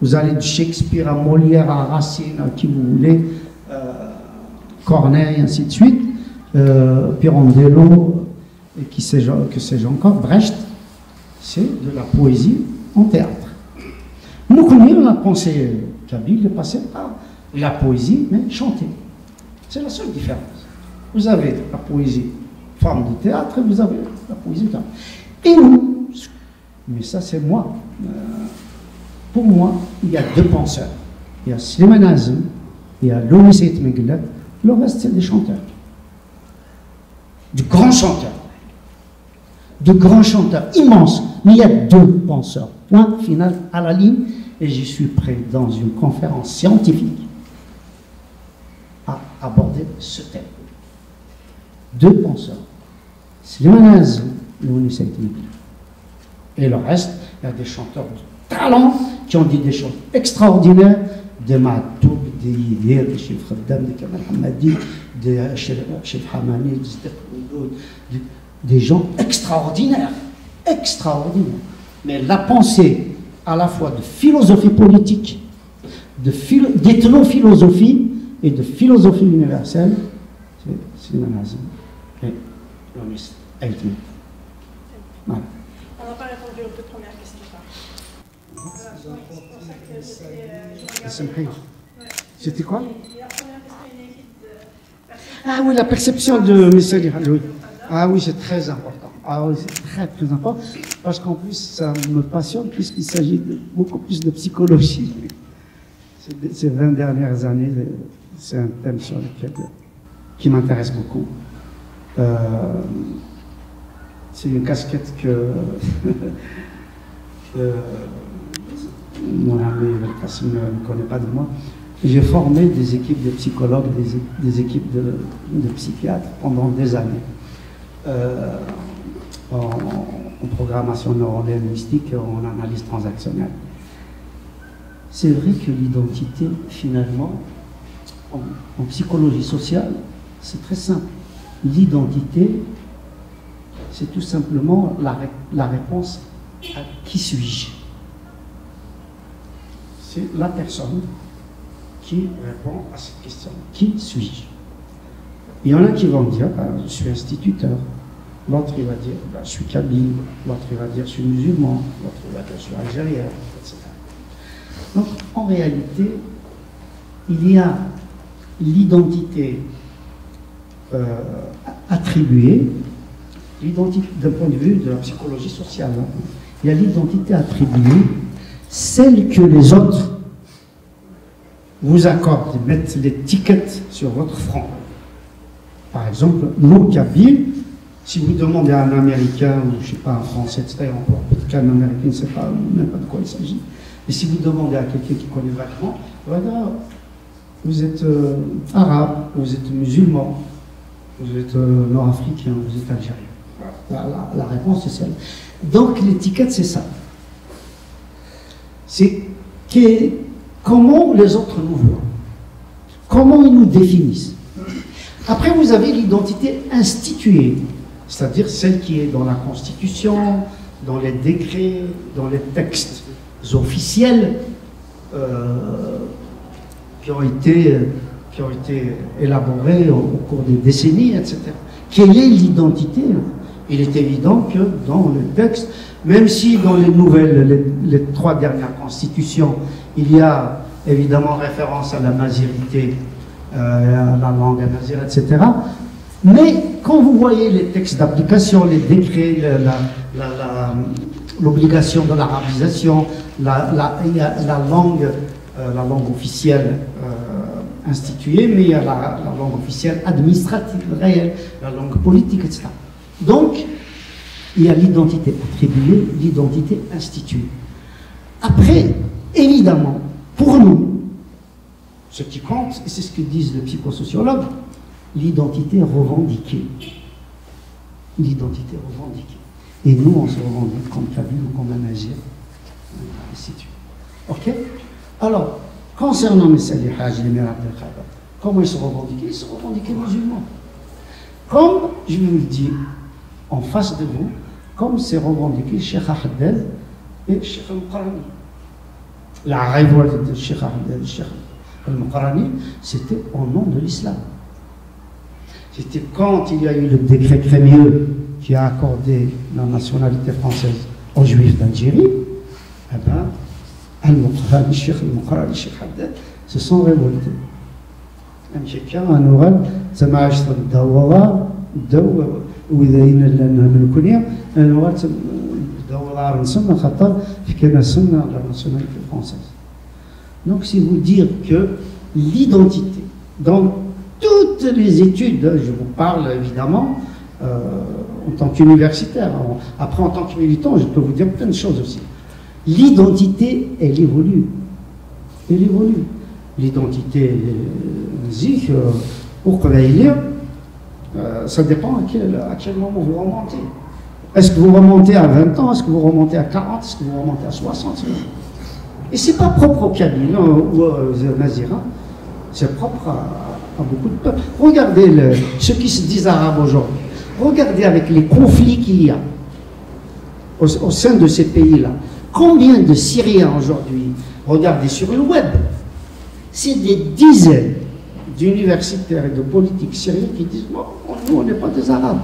Vous allez de Shakespeare à Molière, à Racine, à qui vous voulez, euh, Corneille, ainsi de suite, euh, Pirandello, et qui sais que sais-je encore, Brecht, c'est de la poésie en théâtre. Nous connaissons la pensée kabyle est par la poésie, mais chantée. C'est la seule différence. Vous avez la poésie forme de théâtre vous avez la poésie de. Et nous, mais ça c'est moi, euh, pour moi, il y a deux penseurs. Il y a Slimane Azim, il y a Louis Saïd le reste c'est des chanteurs. De grands chanteurs. De grands chanteurs immenses. Mais il y a deux penseurs. Point final à la ligne. Et j'y suis prêt dans une conférence scientifique à aborder ce thème. Deux penseurs. Slimane Azim, Louis Saïd Et le reste, il y a des chanteurs de talent qui ont dit des choses extraordinaires, des Matoub, des Yidir, des Chef Khaddam, des Kamal Hamadi, des Chef Hamani, des, des gens extraordinaires, extraordinaires. Mais la pensée à la fois de philosophie politique, d'ethnophilosophie et de philosophie universelle, c'est le nazisme et Voilà. On n'a pas répondu aux deux premières questions. C'était quoi? Ah oui, la perception de M. Oui. Ah oui, c'est très important. Ah oui, c'est très, très important. Parce qu'en plus, ça me passionne puisqu'il s'agit de beaucoup plus de psychologie. Ces 20 dernières années, c'est un thème sur lequel, qui m'intéresse beaucoup. Euh, c'est une casquette que, mon ami Kassim ne connaît pas de moi. J'ai formé des équipes de psychologues, des, équipes de, psychiatres pendant des années. Euh, en, programmation neurolinguistique et en analyse transactionnelle. C'est vrai que l'identité, finalement, en, psychologie sociale, c'est très simple. L'identité, c'est tout simplement la réponse à qui suis-je c'est la personne qui répond à cette question. Qui suis-je? Il y en a qui vont dire, ben, je suis instituteur. L'autre, il va dire, ben, je suis kabyle. L'autre, il va dire, je suis musulman. L'autre, va dire, je suis algérien, etc. Donc, en réalité, il y a l'identité euh, attribuée, d'un point de vue de la psychologie sociale. Hein. Il y a l'identité attribuée celle que les autres vous accordent, mettent l'étiquette sur votre front. Par exemple, nous, Kabyles, si vous demandez à un Américain, ou je ne sais pas, un Français, etc., encore peut-être qu'un Américain ne sait pas même pas de quoi il s'agit, mais si vous demandez à quelqu'un qui connaît vaguement, voilà, vous êtes euh, arabe, vous êtes musulman, vous êtes euh, nord-africain, vous êtes algérien. La, réponse est celle. Donc l'étiquette, c'est ça c'est comment les autres nous voient, comment ils nous définissent. Après, vous avez l'identité instituée, c'est-à-dire celle qui est dans la Constitution, dans les décrets, dans les textes officiels euh, qui ont été élaborés au, cours des décennies, etc. Quelle est l'identité Il est évident que dans le texte, même si dans les nouvelles, les, trois dernières constitutions, il y a évidemment référence à la mazirité, euh, à la langue nazire, etc. Mais quand vous voyez les textes d'application, les décrets, l'obligation de l'arabisation, la, langue, euh, la langue officielle euh, instituée, mais il y a la, langue officielle administrative réelle, la langue politique, etc. Donc, il y a l'identité attribuée, l'identité instituée. Après, évidemment, pour nous, ce qui compte, et c'est ce que disent les psychosociologues, l'identité revendiquée. L'identité revendiquée. Et nous, on se revendique comme Kabyle ou comme un ainsi Ok? Alors, concernant M. Hajj, les comment ils se revendiquent Ils se revendiquent musulmans. Comme, je vais vous le dire, en face de vous, comme c'est revendiqué Cheikh Haddad et Cheikh Al-Qarani. La révolte de Cheikh Haddad et Cheikh Al-Qarani, c'était au nom de l'islam. C'était quand il y a eu le décret crémieux qui a accordé la nationalité française aux Juifs d'Algérie, eh bien, Al-Muqrani, Cheikh Al-Muqrani, Cheikh Haddad se sont révoltés. Même quelqu'un, un oral, ça m'a acheté de إن لنا من كونيا نورال دورة نسمى خاطر كان سمى la nationalité française. Donc c'est vous dire que l'identité, dans toutes les études, je vous parle évidemment euh, en tant qu'universitaire, après en tant que militant, je peux vous dire plein de choses aussi. L'identité, elle évolue. Elle évolue l'identité zik, lire, ça dépend à quel, à quel moment vous remontez. Est-ce que vous remontez à 20 ans? Est-ce que vous remontez à 40 Est-ce que vous remontez à 60 Et c'est pas propre au Kabyle ou aux Nazira, c'est propre à, beaucoup de peuples. Regardez le, ceux qui se disent arabes aujourd'hui. Regardez avec les conflits qu'il y a au sein de ces pays-là. Combien de Syriens aujourd'hui Regardez sur le web? C'est des dizaines d'universitaires et de politiques syriens qui disent nous, on n'est pas des Arabes.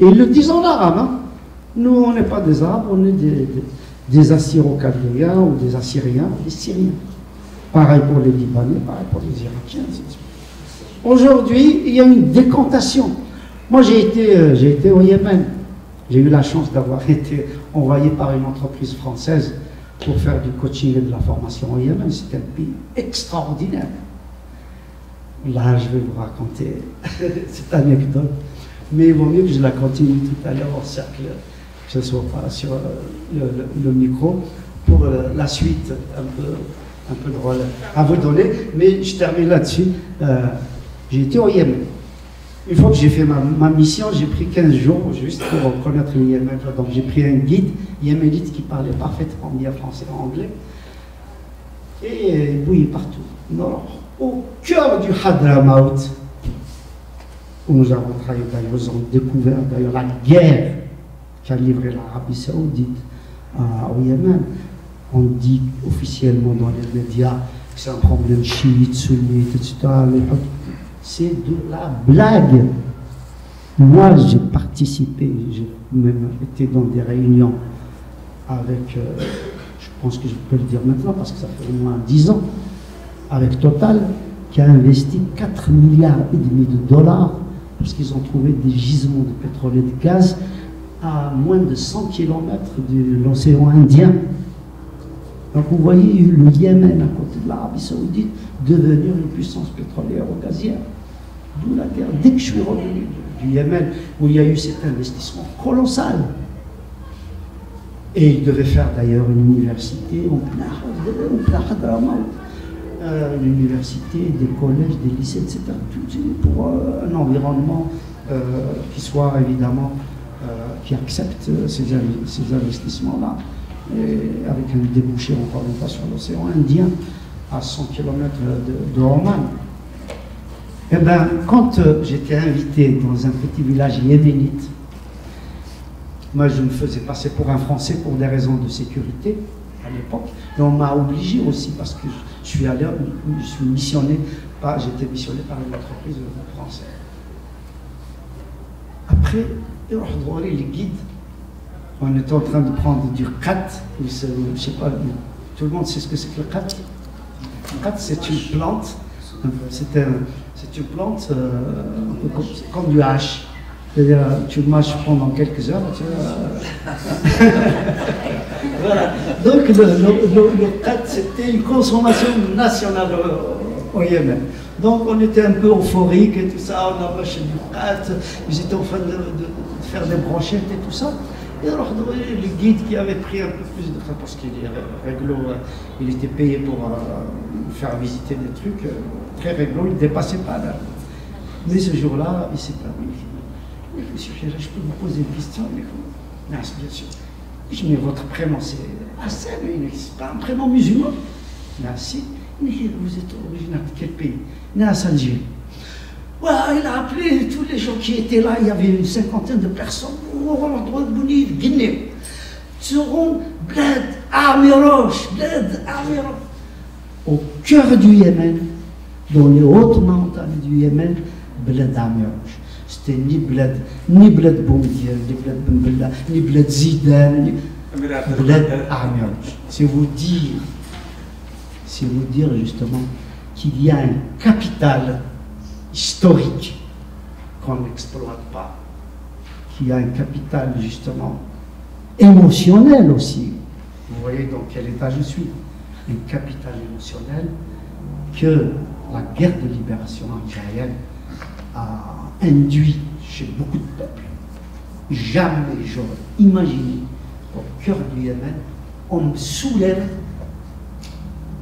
Et ils le disent en arabe. Hein. Nous, on n'est pas des Arabes, on est des, des, Assyro-Chaldéens ou des Assyriens, des Syriens. Pareil pour les Libanais, pareil pour les Irakiens. Aujourd'hui, il y a une décantation. Moi, j'ai été, euh, j'ai été au Yémen. J'ai eu la chance d'avoir été envoyé par une entreprise française pour faire du coaching et de la formation au Yémen. C'est un pays extraordinaire. Là, je vais vous raconter cette anecdote, mais il vaut mieux que je la continue tout à l'heure au cercle, que ce soit pas sur euh, le, micro, pour euh, la suite un peu, un peu drôle à vous donner. Mais je termine là-dessus. Euh, j'ai été au Yémen. Une fois que j'ai fait ma, mission, j'ai pris 15 jours juste pour connaître le Yémen. Donc j'ai pris un guide yéménite qui parlait parfaitement bien français et anglais. Et il bouillait partout. Alors, au cœur du Hadramaut, où nous avons travaillé d'ailleurs, nous avons découvert d'ailleurs la guerre qu'a livrée l'Arabie Saoudite au Yémen. On dit officiellement dans les médias que c'est un problème chiite, sunnite, etc c'est de la blague. Moi, j'ai participé, j'ai même été dans des réunions avec, euh, je pense que je peux le dire maintenant parce que ça fait au moins 10 ans, avec Total, qui a investi 4 milliards et demi de dollars parce qu'ils ont trouvé des gisements de pétrole et de gaz à moins de 100 km de l'océan Indien. Donc vous voyez le Yémen à côté de l'Arabie Saoudite devenir une puissance pétrolière ou gazière. D'où la guerre. Dès que je suis revenu du Yémen, où il y a eu cet investissement colossal, et il devait faire d'ailleurs une université, euh, une université, des collèges, des lycées, etc. Tout pour euh, un environnement euh, qui soit évidemment, qui accepte ces, investissements-là, avec un débouché encore une fois sur l'océan Indien, à 100 km de, de Oman. Eh bien, quand euh, j'étais invité dans un petit village yéménite, moi je me faisais passer pour un Français pour des raisons de sécurité à l'époque, et on m'a obligé aussi parce que je suis allé, je suis missionné, j'étais missionné par une entreprise française. Après, les guides, on était en train de prendre du kat, je sais pas, tout le monde sait ce que c'est que le kat. Le kat, c'est une plante, c'est un une plante euh, comme, du hache. C'est-à-dire, tu le mâches pendant quelques heures. Donc, le, le, c'était une consommation nationale au, Yémen. Donc, on était un peu euphorique et tout ça. On a mâché du kat. Ils étaient en train de, faire des branchettes et tout ça. Et alors, le guide qui avait pris un peu plus de temps, parce qu'il est réglo, euh, il était payé pour euh, faire visiter des trucs très réglo, il ne dépassait pas là. Mais ce jour-là, il s'est permis. Pierre, je peux vous poser une question bien sûr. Je dis, mais votre prénom, c'est Hassan, c'est pas un prénom musulman. Merci. Vous êtes originaire de quel pays? Algérie. Voilà, il a appelé tous les gens qui étaient là, il y avait une cinquantaine de personnes. On l'endroit de Bouni, Guinée. Seront Bled, Amiroche, Bled, Amiroche. Au cœur du Yémen, dans les hautes montagnes du Yémen, Bled Amiroche. C'était ni Bled, ni Bled Boumdier, ni Bled Bembella, ni Bled Zidane, ni Bled Amiroche. C'est vous dire, c'est vous dire justement qu'il y a un capital historique qu'on n'exploite pas, qu'il y a un capital justement émotionnel aussi. Vous voyez dans quel état je suis. Un capital émotionnel que la guerre de libération algérienne a induit chez beaucoup de peuples. Jamais j'aurais imaginé au cœur du Yémen, on me soulève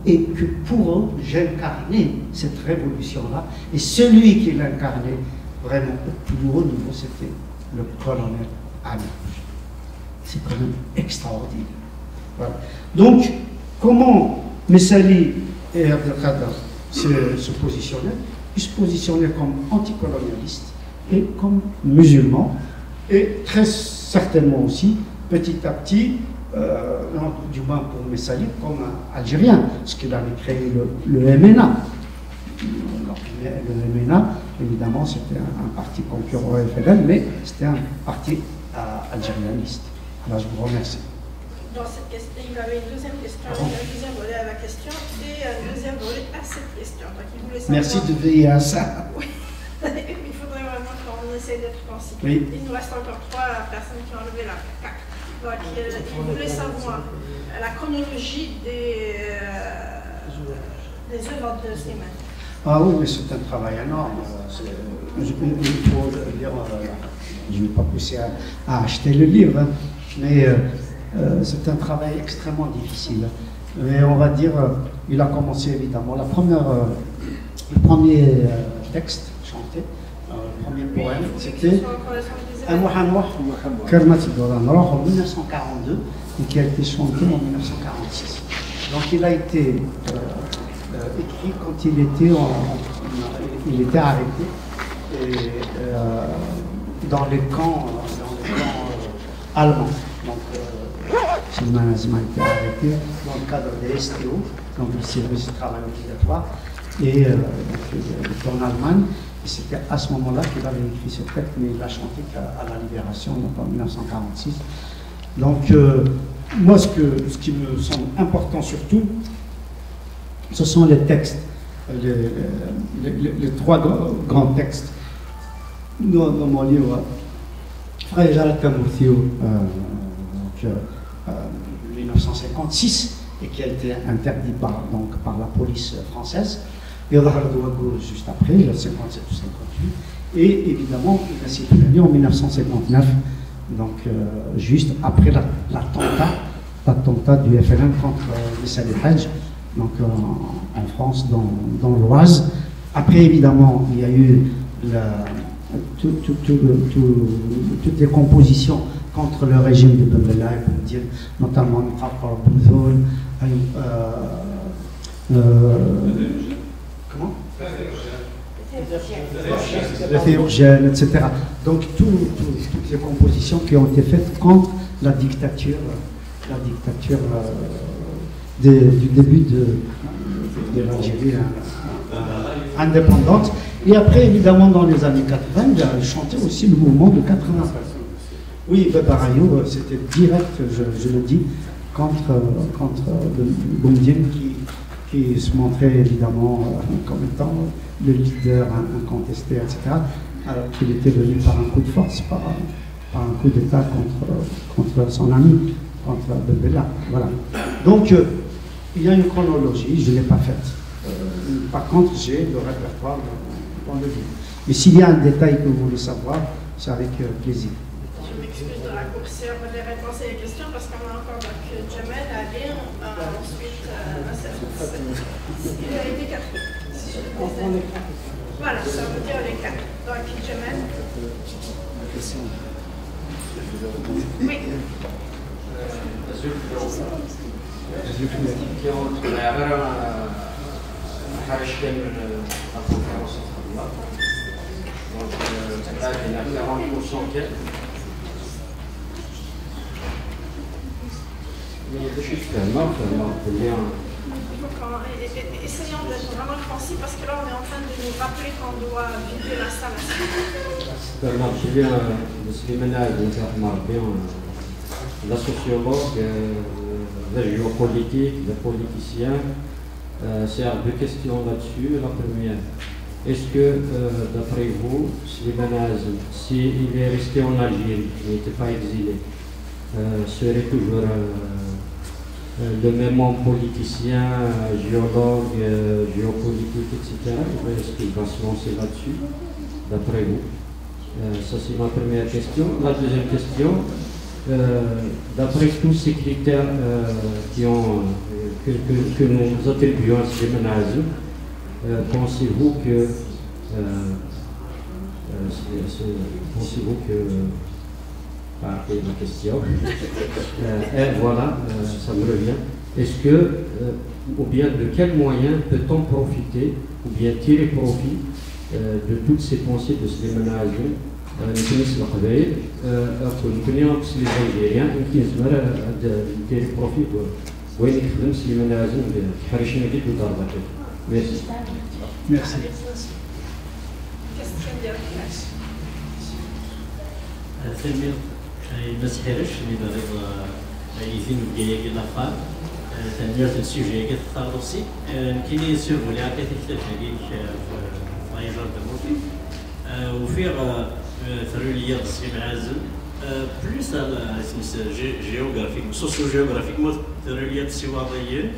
et que pour eux, j'incarnais cette révolution-là. Et celui qui l'incarnait vraiment au plus haut niveau, c'était le colonel Ali. C'est quand même extraordinaire. Donc, comment Messali et Abdelkader se positionnaient Ils se positionnaient comme anticolonialistes et comme musulmans, et très certainement aussi, petit à petit, euh, du moins pour Messali, comme algérien, parce qu'il avait créé le, MNA. le MNA, évidemment, c'était un, parti concurrent au FLN, mais c'était un parti euh, algérianiste. Alors je vous remercie. Dans cette question, il y avait une deuxième question, un deuxième volet à la question et un deuxième volet à cette question. Donc, il voulait savoir... Merci de veiller à ça. Oui. il faudrait vraiment qu'on essaie d'être concis. Il nous reste encore trois personnes qui ont levé la carte. Donc, euh, il voulait savoir la chronologie des, euh, des œuvres de Slimane. Ah oui, mais c'est un travail énorme. Je, il faut dire, euh, je ne vais pas pousser à, acheter le livre, hein. mais c'est un travail extrêmement difficile. Mais on va dire, il a commencé évidemment. La première, le premier texte chanté, le premier poème, c'était Kermat en 1942 et qui a été chanté en 1946. Donc il a été euh, euh, écrit quand il était, en, il était arrêté et, euh, dans les camps, dans les camps allemands. Donc Silman Azima a été arrêté dans le cadre des STO, donc le service de travail obligatoire, et en Allemagne. C'était à ce moment-là qu'il avait écrit ce texte, mais il l'a chanté qu'à la Libération, donc en 1946. Donc, euh, moi, ce, que, ce qui me semble important surtout, ce sont les textes, les, trois grands, textes. Dans, mon livre, Frère Kamourthio, euh, 1956, euh, et qui a été interdit par, donc, par la police française. Et juste après, le 57 ou 58. Et évidemment, il a en 1959, donc euh, juste après l'attentat du FLN contre euh, les Salih Hajj, donc euh, en France, dans, dans l'Oise. Après, évidemment, il y a eu toutes les compositions contre le régime de Ben Bella, notamment Khafar Bouzoul, Comment? Théurgène, etc. Donc toutes les compositions qui ont été faites contre la dictature, la dictature euh, du début de, de l'Algérie hein, indépendante. Et après, évidemment, dans les années 80, il a chanté aussi le mouvement de 80. Oui, euh, c'était direct, je, le dis, contre, euh, contre Bondien qui qui se montrait évidemment euh, comme étant le leader incontesté, etc., alors qu'il était venu par un coup de force, par, un coup d'État contre, contre son ami, contre Bella. Voilà. Donc, euh, il y a une chronologie, je ne l'ai pas faite. Euh, par contre, j'ai le répertoire dans, le livre. Et s'il y a un détail que vous voulez savoir, c'est avec plaisir sur les réponses et les questions parce qu'on a encore donc, euh, Jamel à lire, euh, ensuite euh, à service. Il. Voilà, ça veut dire les quatre. Donc Jamel. La question. Oui. Donc, il y a 40% Essayons d'être vraiment pensif parce que là, on est en train de nous rappeler qu'on doit vider la salle. Justement, je viens de Slimana bien euh, euh, la sociologue, euh, la géopolitique, le politicien. C'est deux questions là-dessus. La première, est-ce que, d'après vous, Slimana s'il est resté en Algérie, il n'était pas exilé, serait toujours le même homme politicien, géologue, géopolitique, etc. Est-ce qu'il va se lancer là-dessus, d'après vous Ça, c'est ma première question. La deuxième question, d'après tous ces critères qui ont, que, que, nous attribuons à ces ménages, pensez-vous que pensez-vous que ah, ma question. et voilà, ça me revient. Est-ce que, ou bien de quels moyens peut-on profiter, ou bien tirer profit de toutes ces pensées de ces ménages بالنسبه للقبائل كنا نقص لي الجزائريين يمكن زمر دير بروفيت وين يخدم سليمان لازم تحريش نجد وضربة ميرسي ميرسي ثاني باش حرش اللي باغي يثين بكايا كي لافار آه، تنميرت السوجي كي تختار روسي. آه، كاين سيرفو اللي هكا تكتب هذيك آه، في لايجر دموكي وفي ثرولية السي معازل بلوس اسمه جيوغرافيك سوسيو جيوغرافيك ثرولية السي واضيين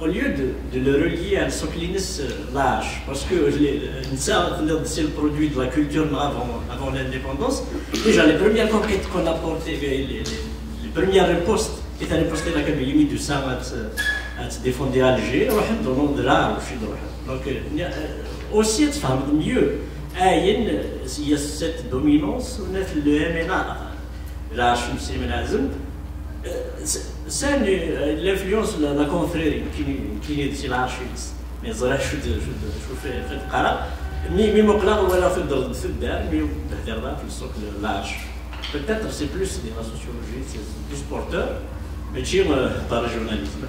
au lieu de, le relier à Soklinis euh, l'âge, parce que euh, c'est le produit de la culture avant, avant l'indépendance, déjà les premières conquêtes qu'on a portées, les, les, les premières ripostes, étaient ripostées à l'Académie du Sam euh, à se défendre à Alger, au nom de l'art, donc aussi de faire mieux. Eh, il y a cette dominance, le MNA, l'âge, du c'est ثاني الانفلونس لا كونفريري كاين العرشيس مي زرا شو شو في في القرا مي مي مقلا ولا في الدار في الدار مي بهدر في السوق لارش peut-être c'est plus de la sociologie c'est plus porteur ماشي طار جورناليزم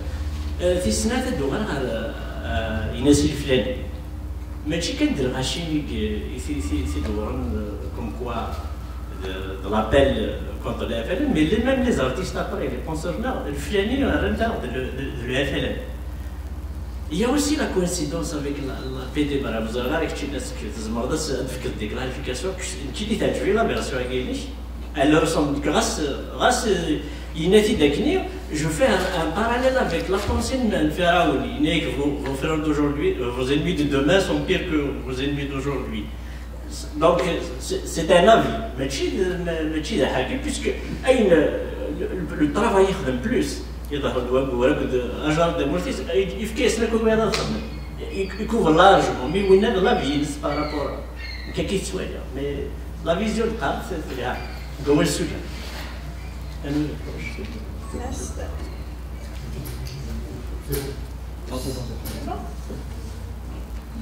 في السنة تدو غير يناسي الفلاني ماشي كندير غاشي في في في دورن كوم كوا de l'appel contre le FLN, mais les, même les artistes après, les penseurs, non, le Fiani a retard de, le FLN. Il y a aussi la coïncidence avec la, la PD Barabzara, avec a des clarifications, qui dit à la version Aguilish. Elle ressemble, grâce, grâce Inati Daknir, je fais un, parallèle avec la pensée de. Il que vos, euh, vos ennemis de demain sont pires que vos ennemis d'aujourd'hui. Donc, c'est un avis. Mais puisque le, le travail est plus. Un genre de mortis, il faut qu'il il couvre largement, mais il n'a la vie par rapport à ce qu'il soit. Mais la vision de l'art, c'est comme le sujet.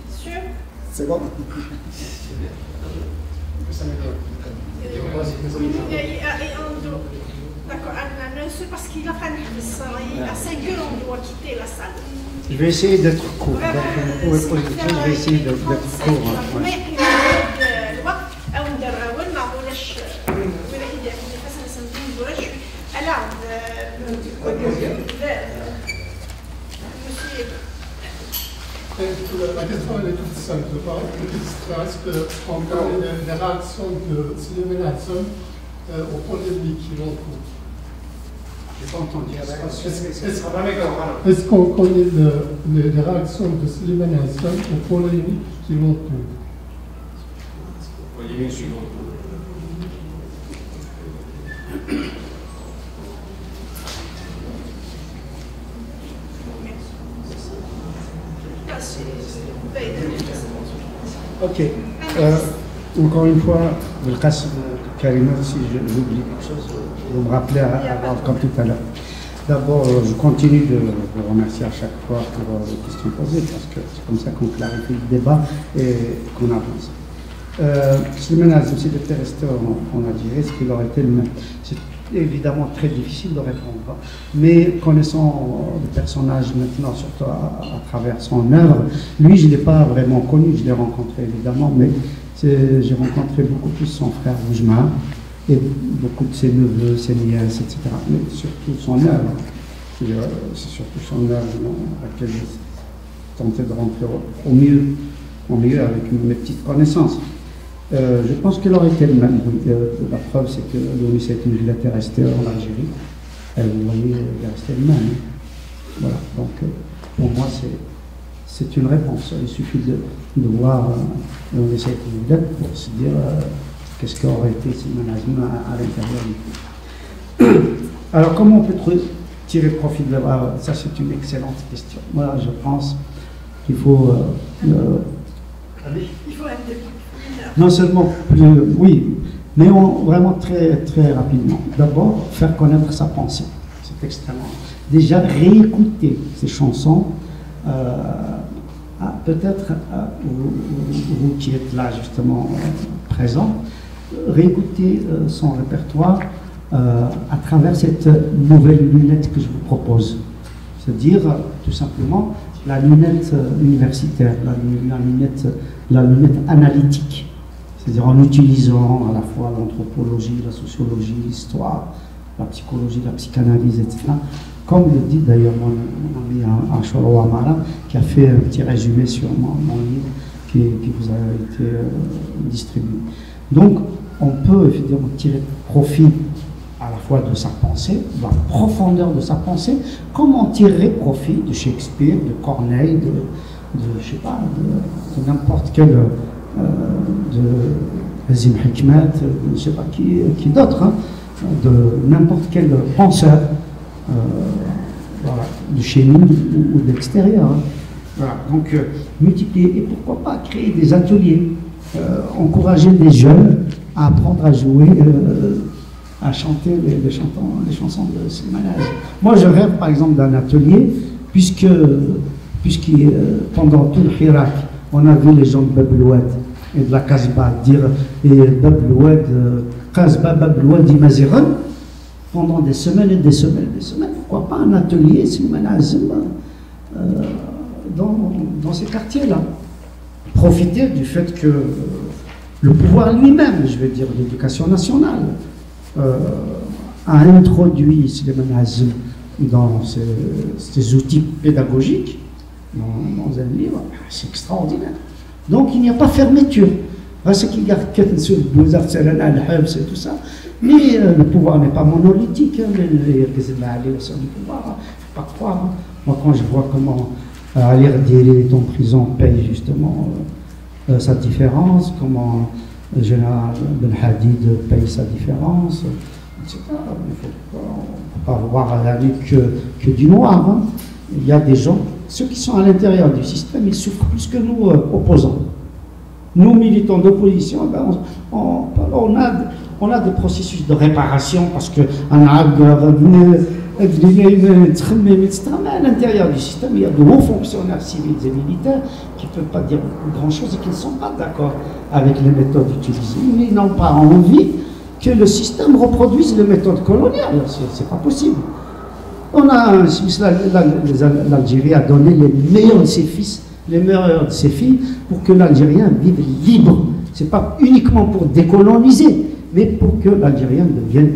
Sûr C'est bon D'accord, c'est parce qu'il a fait à 5 heures, on doit quitter la salle. Je vais essayer d'être court. Je vais essayer d'être court. Alors, La question elle est toute simple. Est-ce qu'on parle des réactions de Sylvain aux polémiques qui l'entourent Je n'ai pas entendu. Est-ce qu'on connaît les réactions de Sylvain Hassan aux polémiques qui qui Ok. Euh, encore une fois, Karima, si j'oublie quelque chose, vous me rappelez comme tout à l'heure. D'abord, euh, je continue de vous remercier à chaque fois pour euh, les questions posées, parce que c'est comme ça qu'on clarifie le débat et qu'on avance. Euh, Slimane Azim, s'il était resté en, en Algérie, est-ce qu'il aurait été le même? Évidemment très difficile de répondre. Hein. Mais connaissant le personnage maintenant, surtout à, travers son œuvre, lui, je ne l'ai pas vraiment connu, je l'ai rencontré évidemment, mais j'ai rencontré beaucoup plus son frère Roujma et beaucoup de ses neveux, ses nièces, etc. Mais surtout son œuvre. c'est surtout son œuvre à laquelle j'ai tenté de rentrer au mieux, au mieux avec mes petites connaissances. Euh, je pense qu'elle aurait été le même. Euh, la preuve, c'est que Louis il était resté en Algérie. Elle, est resté le même. Voilà. Donc, euh, pour moi, c'est une réponse. Il suffit de, de voir euh, Louis pour se dire qu'est-ce qu'aurait été ce management à, l'intérieur du Alors, comment on peut tirer profit de la... Ça, c'est une excellente question. Moi, je pense qu'il faut... il faut non seulement plus, oui, mais vraiment très, très rapidement. D'abord, faire connaître sa pensée. C'est extrêmement. Déjà, réécouter ses chansons. Euh, peut-être, euh, vous, qui êtes là justement euh, présent, réécouter son répertoire à travers cette nouvelle lunette que je vous propose. C'est-à-dire, tout simplement, la lunette universitaire, la lunette analytique c'est-à-dire en utilisant à la fois l'anthropologie, la sociologie, l'histoire, la psychologie, la psychanalyse, etc. Comme le dit d'ailleurs mon, ami Ashoro Amara, qui a fait un petit résumé sur mon, livre qui, vous a été euh, distribué. Donc, on peut évidemment tirer profit à la fois de sa pensée, de la profondeur de sa pensée, comme on tirerait profit de Shakespeare, de Corneille, de, de je sais pas, de n'importe quel euh, de Azim Hikmat, je ne sais pas qui, qui d'autre, hein, de n'importe quel penseur, euh, de chez nous ou, de l'extérieur. Hein. Donc, euh, multiplier, et pourquoi pas créer des ateliers, encourager les jeunes à apprendre à jouer, à chanter les, chansons de ces malades. Moi, je rêve par exemple d'un atelier, puisque, pendant tout le Hirak, on a vu les gens de Bablouad et de la Kasbah, dire et Bablouad, Kasbah, Bablouad, Maziran, pendant des semaines et des semaines et des semaines. Pourquoi pas un atelier, euh, dans, dans ces quartiers-là Profiter du fait que le pouvoir lui-même, je veux dire l'éducation nationale, euh, a introduit Slimane Azim dans ces, outils pédagogiques dans un livre, c'est extraordinaire. Donc il n'y a pas fermeture. C'est qu'il y a c'est tout ça. Mais euh, le pouvoir n'est pas monolithique. Hein, les du pouvoir, hein. faut pas croire. Hein. Moi, quand je vois comment euh, Ali est en prison paye justement euh, sa différence, comment le général Ben Hadid paye sa différence, etc. Il ne faut pas, voir à la que, que du noir. Il y a des gens ceux qui sont à l'intérieur du système, ils souffrent plus que nous, euh, opposants. Nous, militants d'opposition, eh ben, on, a, on a des processus de réparation parce que à l'intérieur du système, il y a de hauts fonctionnaires civils et militaires qui ne peuvent pas dire grand-chose et qui ne sont pas d'accord avec les méthodes utilisées. Ils n'ont pas envie que le système reproduise les méthodes coloniales. Ce n'est pas possible. On a, l'Algérie a donné les meilleurs de ses fils, les meilleurs de ses filles, pour que l'Algérien vive libre. Ce n'est pas uniquement pour décoloniser, mais pour que l'Algérien devienne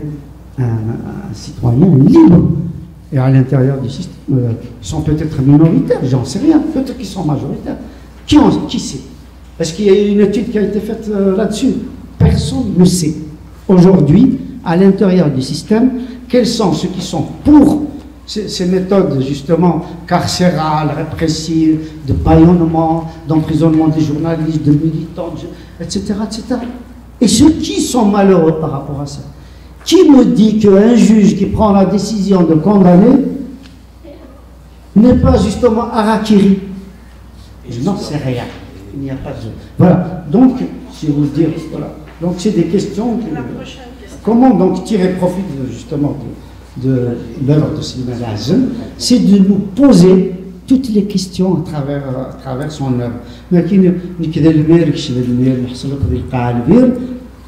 un, citoyen libre. Et à l'intérieur du système, euh, ils sont peut-être minoritaires, j'en sais rien, peut-être qu'ils sont majoritaires. Qui, qui sait? Est-ce qu'il y a une étude qui a été faite euh, là-dessus? Personne ne sait. Aujourd'hui, à l'intérieur du système, quels sont ceux qui sont pour ces, méthodes justement carcérales, répressives, de baillonnement, d'emprisonnement des journalistes, de militants, etc., etc. Et ceux qui sont malheureux par rapport à ça Qui me dit qu'un juge qui prend la décision de condamner n'est pas justement Harakiri? Je n'en sais rien. Il n'y a pas de... Voilà. Donc, je vous dire, voilà. Donc, c'est des questions. Comment donc tirer profit justement de, de l'œuvre de Slimane Azem, c'est de nous poser toutes les questions à travers, à travers son œuvre.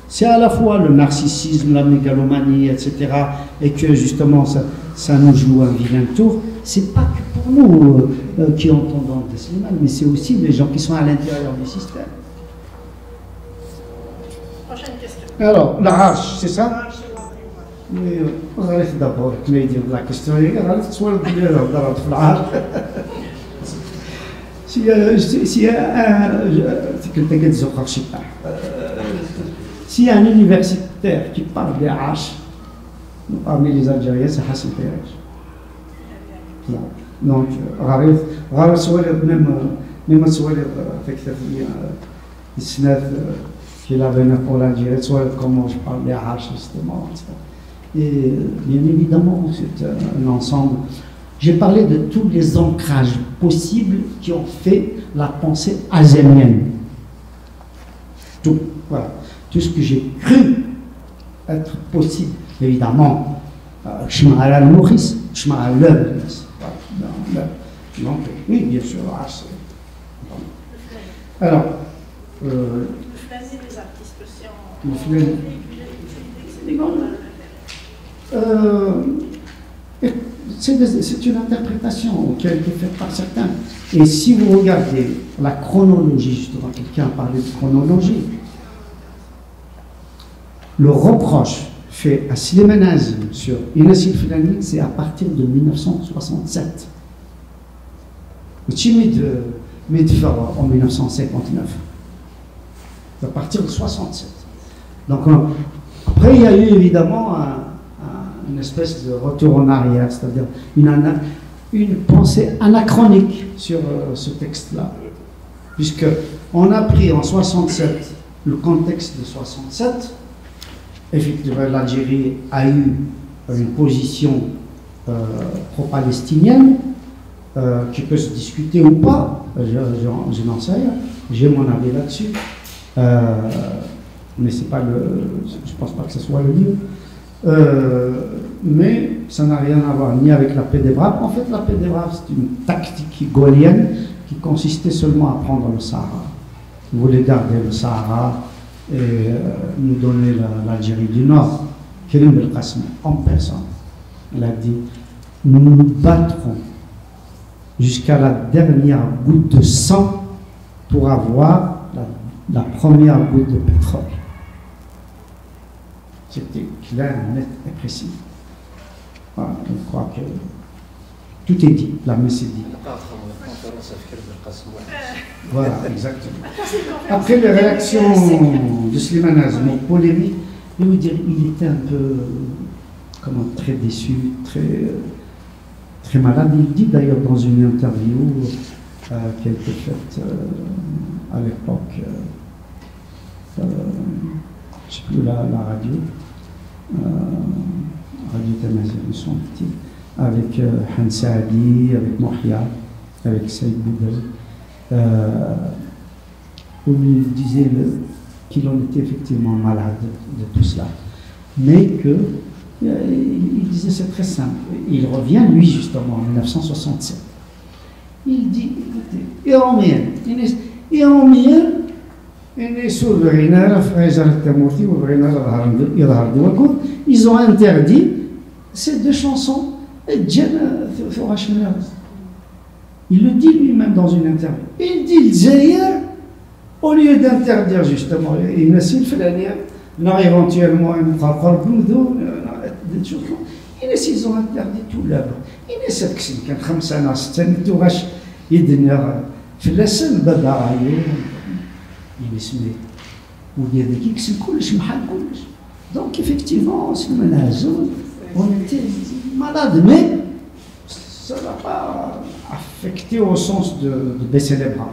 C'est à la fois le narcissisme, la mégalomanie, etc. Et que justement ça, ça nous joue un vilain tour. C'est pas que pour nous euh, euh, qui entendons de Slimane, mais c'est aussi les gens qui sont à l'intérieur du système. Prochaine question. Alors, la rage, c'est ça? غريت دابور كنايدي بلا كيستوري غير تصورت بلي راه ضربت في العار سي سي كنت كتزوق شي طاح سي يعني ليفرسيتير كي بار دي عاش parmi les Algériens c'est Hassan Ferraj دونك غريت غير صوالد ميم ميم صوالد في كثر السنات كي لا بين الجيري صوالد كومون جو بارل دي عاش جوستومون Et bien évidemment, c'est un ensemble. J'ai parlé de tous les ancrages possibles qui ont fait la pensée azémienne. Tout, voilà. Tout ce que j'ai cru être possible. Évidemment, je m'en al Maurice, je m'en l'œuvre. Donc, oui, bien sûr, Alors, euh, euh, c'est une interprétation qui a été faite par certains. Et si vous regardez la chronologie, justement, quelqu'un a parlé de chronologie, le reproche fait à Slimane sur Inès Filani, c'est à partir de 1967. Le timide en 1959. À partir de 67. Donc, après, il y a eu évidemment une espèce de retour en arrière, c'est-à-dire une, pensée anachronique sur euh, ce texte-là. Puisque on a pris en 67 le contexte de 67, effectivement, l'Algérie a eu une position euh, pro-palestinienne, euh, qui peut se discuter ou pas, je, je n'en sais rien, j'ai mon avis là-dessus mais c'est pas le, je pense pas que ce soit le lieu. Euh, mais ça n'a rien à voir ni avec la paix des braves. En fait, la paix des braves, c'est une tactique gaulienne qui consistait seulement à prendre le Sahara. Vous voulez garder le Sahara et euh, nous donner l'Algérie du Nord. Kérim El en personne, il a dit Nous nous battrons jusqu'à la dernière goutte de sang pour avoir la première goutte de pétrole. C'était clair, net et précis. Voilà, je crois que tout est dit, la messe est dit. Voilà, exactement. Après les réactions de Slimane Azmour, polémique, je vous dire, il était un peu comment, très déçu, très, très malade. Il dit d'ailleurs dans une interview euh, qui a été faite euh, à l'époque. Euh, je sais plus la, radio, euh, Radio Tamazir, avec euh, Han Saadi, avec Mohia, avec Saïd Boudel, euh, où il disait qu'il en était effectivement malade de tout cela, mais que euh, il disait c'est très simple. Il revient, lui, justement, en 1967. Il dit, écoutez, Iranien, Iranien, ils ont interdit ces deux chansons. Il le dit lui-même dans une interview. Il dit Zayir, au lieu d'interdire justement, il ne s'il fait non éventuellement des choses ils ont interdit tout l'œuvre. Il est cette que c'est comme ça, c'est une touche, il est في اللسان بدا عيون يسمي ودير ذاك يكسب كلش محل كلش دونك افكتيفون سلمان هزون on était malade, mais ça n'a pas affecté au sens de, de baisser les bras.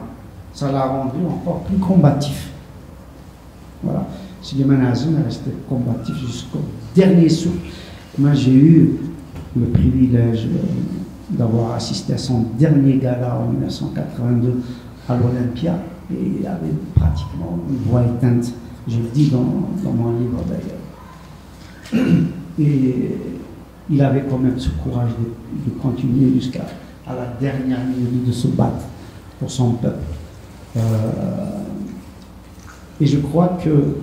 Ça l'a rendu encore plus combatif. Voilà. Suleiman Azoun est resté combatif jusqu'au dernier souffle. Moi, j'ai eu le privilège d'avoir assisté à son dernier gala en 1982 à l'Olympia et il avait pratiquement une voix éteinte. Je le dis dans, mon livre d'ailleurs. Et il avait quand même ce courage de, continuer jusqu'à la dernière minute de se battre pour son peuple. Euh, et je crois que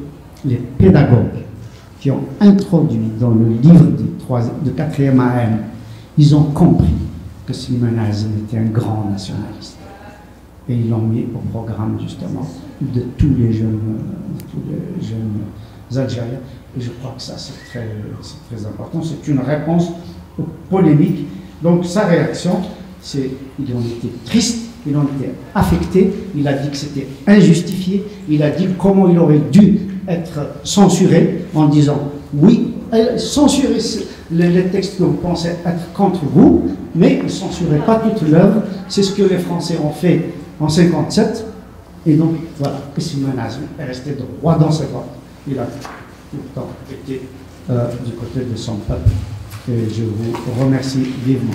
les pédagogues qui ont introduit dans le livre de, de 4e AM, ils ont compris que Slimane Azem était un grand nationaliste. Et ils l'ont mis au programme justement de tous les jeunes, tous les jeunes Algériens. Et je crois que ça, c'est très, très important. C'est une réponse polémique. Donc sa réaction, c'est il en était triste, il en était affecté, il a dit que c'était injustifié, il a dit comment il aurait dû être censuré en disant oui, euh, censurez les, textes que vous pensez être contre vous, mais ne censurez pas toute l'œuvre. C'est ce que les Français ont fait en 57. Et donc, voilà, Ismail est resté droit dans ses droits. Il a pourtant été euh, du côté de son peuple. Et je vous remercie vivement.